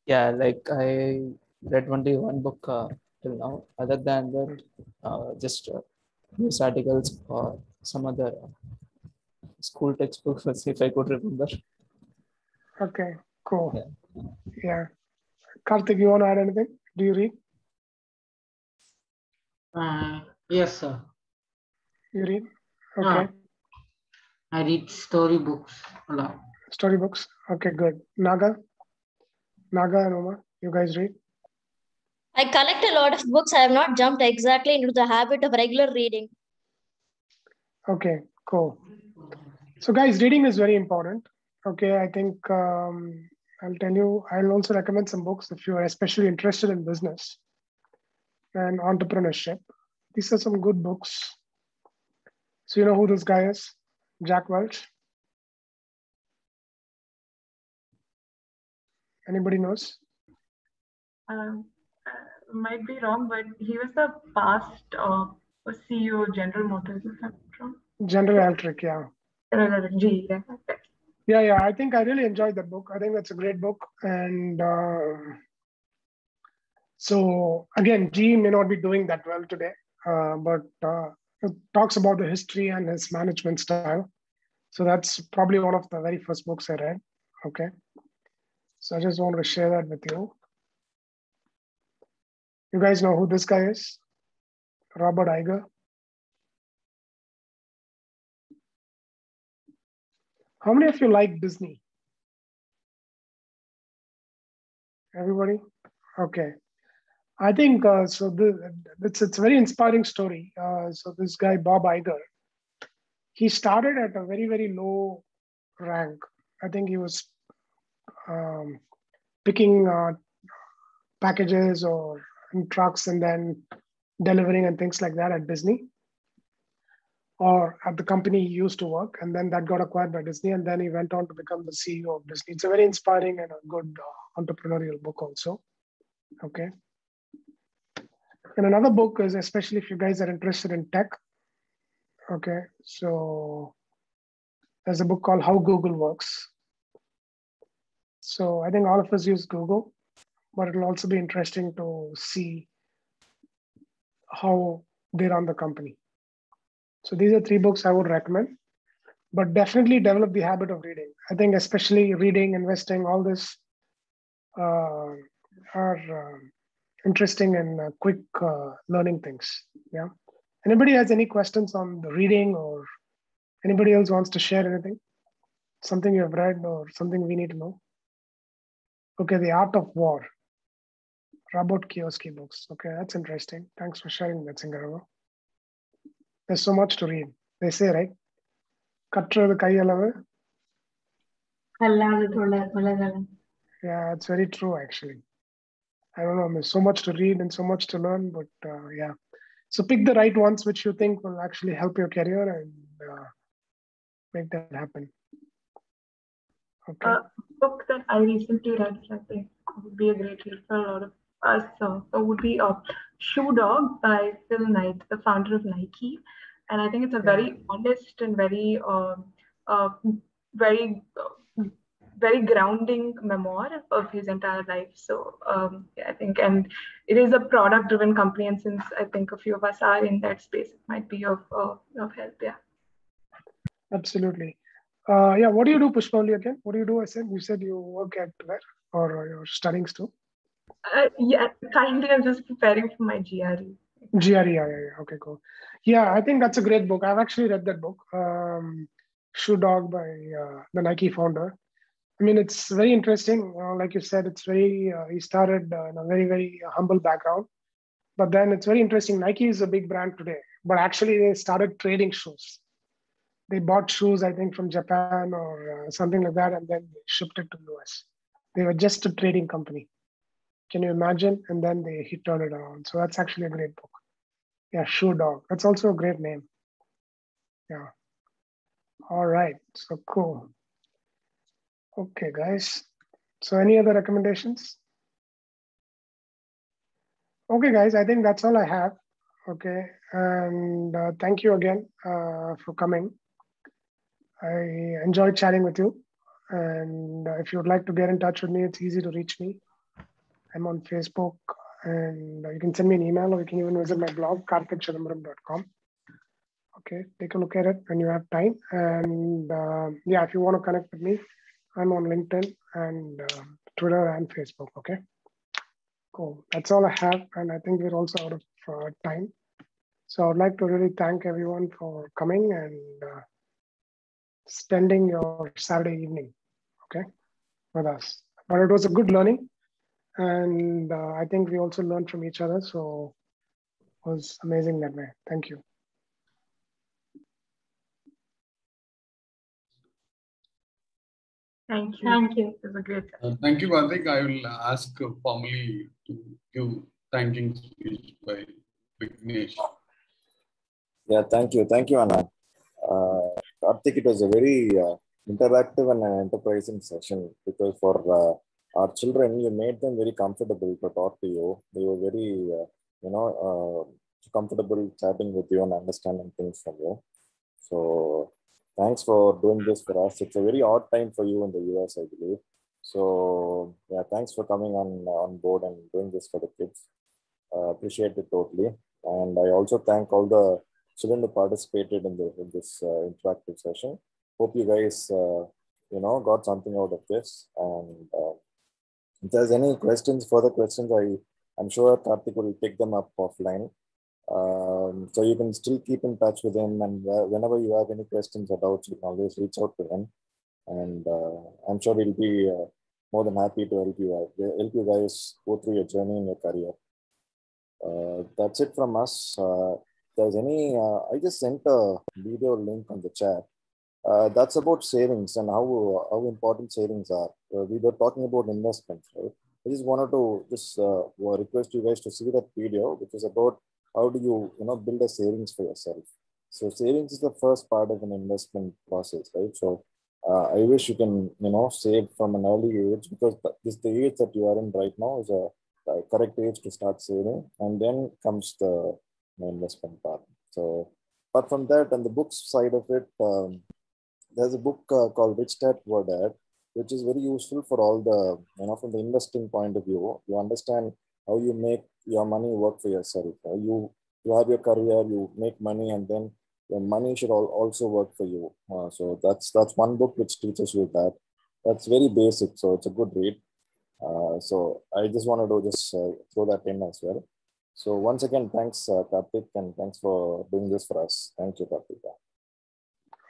Yeah, like I read only one book uh, till now. Other than that, uh, just uh, news articles or some other uh, school textbooks, if I could remember. Okay, cool. Yeah. Karthik, you want to add anything? Do you read? Uh, yes, sir. You read? Uh, Okay. I read storybooks a lot. Storybooks. Okay, good. Naga? Naga and Uma, you guys read? I collect a lot of books. I have not jumped exactly into the habit of regular reading. Okay, cool. So, guys, reading is very important. Okay, I think um, I'll tell you, I'll also recommend some books if you are especially interested in business and entrepreneurship. These are some good books. So, you know who this guy is? Jack Welch. Anybody knows? Um, uh, might be wrong, but he was the past uh, CEO of General Motors, if I'm wrong. General Electric, yeah. G, yeah. Yeah, yeah. I think I really enjoyed that book. I think that's a great book. And uh, so, again, G may not be doing that well today, uh, but uh, it talks about the history and his management style. So, that's probably one of the very first books I read. Okay. So, I just wanted to share that with you. You guys know who this guy is? Robert Iger. How many of you like Disney? Everybody? Okay. I think uh, so. The, it's it's a very inspiring story. Uh, so this guy Bob Iger, he started at a very very low rank. I think he was um, picking uh, packages or trucks and then delivering and things like that at Disney or at the company he used to work. And then that got acquired by Disney. And then he went on to become the CEO of Disney. It's a very inspiring and a good uh, entrepreneurial book, also. Okay. And another book is, especially if you guys are interested in tech. Okay. So there's a book called How Google Works. So I think all of us use Google, but it'll also be interesting to see how they run the company. So these are three books I would recommend, but definitely develop the habit of reading. I think especially reading, investing, all this uh, are uh, interesting and uh, quick uh, learning things. Yeah. Anybody has any questions on the reading or anybody else wants to share anything? Something you have read or something we need to know? Okay, The Art of War. Robert Kiyosaki books. Okay, that's interesting. Thanks for sharing that, Singarava. There's so much to read. They say, right? கற்றது கையளவு அல்லாது தொழ- உலகளவு. Yeah, it's very true, actually. I don't know. There's so much to read and so much to learn, but uh, yeah. So pick the right ones which you think will actually help your career and uh, make that happen. Okay. A book that I recently read, which I think would be a great read for a lot of us, uh, would be uh, Shoe Dog by Phil Knight, the founder of Nike. And I think it's a very honest and very, um uh, very, uh, very grounding memoir of his entire life. So um, yeah, I think, and it is a product-driven company, and since I think a few of us are in that space, it might be of uh, of help. Yeah. Absolutely. Uh, yeah, what do you do, Pushpali, again? What do you do? I said, you said you work at where? Or you're studying still? Uh, yeah, currently I'm just preparing for my GRE. GRE, yeah, yeah, yeah. Okay, cool. Yeah, I think that's a great book. I've actually read that book, um, Shoe Dog by uh, the Nike founder. I mean, it's very interesting. Uh, like you said, it's very, uh, he started uh, in a very, very humble background. But then it's very interesting. Nike is a big brand today, but actually they started trading shoes. They bought shoes, I think, from Japan or uh, something like that, and then they shipped it to US. They were just a trading company. Can you imagine? And then they he turned it around. So that's actually a great book. Yeah, Shoe Dog. That's also a great name. Yeah. All right. So cool. Okay, guys. So any other recommendations? Okay, guys, I think that's all I have. Okay, and uh, thank you again uh, for coming. I enjoyed chatting with you. And uh, if you would like to get in touch with me, it's easy to reach me. I'm on Facebook and you can send me an email or you can even visit my blog, karthikchidambaram.com. Okay, take a look at it when you have time. And uh, yeah, if you want to connect with me, I'm on LinkedIn and uh, Twitter and Facebook. Okay, cool. That's all I have. And I think we're also out of uh, time. So I'd like to really thank everyone for coming and uh, spending your Saturday evening, okay, with us. But it was a good learning. And uh, I think we also learned from each other. So it was amazing that way. Thank you. Thank you. Thank you. It was a great. Uh, thank you, Karthik. I will ask uh, formally to give thanking speech by Vignesh. Yeah, thank you. Thank you, Anna. Uh, Karthik, it was a very uh, interactive and an enterprising session because for uh, our children, you made them very comfortable to talk to you. They were very, uh, you know, uh, comfortable chatting with you and understanding things from you. So thanks for doing this for us. It's a very odd time for you in the US, I believe. So yeah, thanks for coming on on board and doing this for the kids. Uh, appreciate it totally. And I also thank all the who participated in, the, in this uh, interactive session. Hope you guys, uh, you know, got something out of this. And uh, if there's any questions, further questions, I I'm sure Karthik will pick them up offline. Um, so you can still keep in touch with him, and whenever you have any questions or doubts, you can always reach out to him. And uh, I'm sure he'll be uh, more than happy to help you out, help you guys go through your journey in your career. Uh, that's it from us. Uh, there's any, uh, I just sent a video link on the chat. Uh, that's about savings and how how important savings are. we were talking about investments, right? I just wanted to just request you guys to see that video, which is about how do you you know build a savings for yourself so savings is the first part of an investment process right so uh, i wish you can you know save from an early age because this the age that you are in right now is a, a correct age to start saving and then comes the, the investment part so apart from that and the books side of it um, there's a book uh, called rich dad poor dad which is very useful for all the you know from the investing point of view you understand how you make your money work for yourself. You you have your career, you make money, and then your money should all also work for you. Uh, so that's that's one book which teaches you that. That's very basic, so it's a good read. Uh, so I just wanted to just uh, throw that in as well. So once again, thanks uh, Karthik, and thanks for doing this for us. Thank you, Karthik.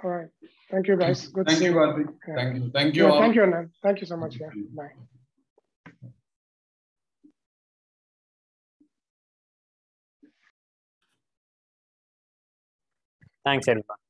All right. Thank you, guys. Good thank you, Karthik. Yeah. Thank you. Thank you. Yeah, all. thank you, Anand. Thank you so much. Yeah. Bye. Thanks, everyone.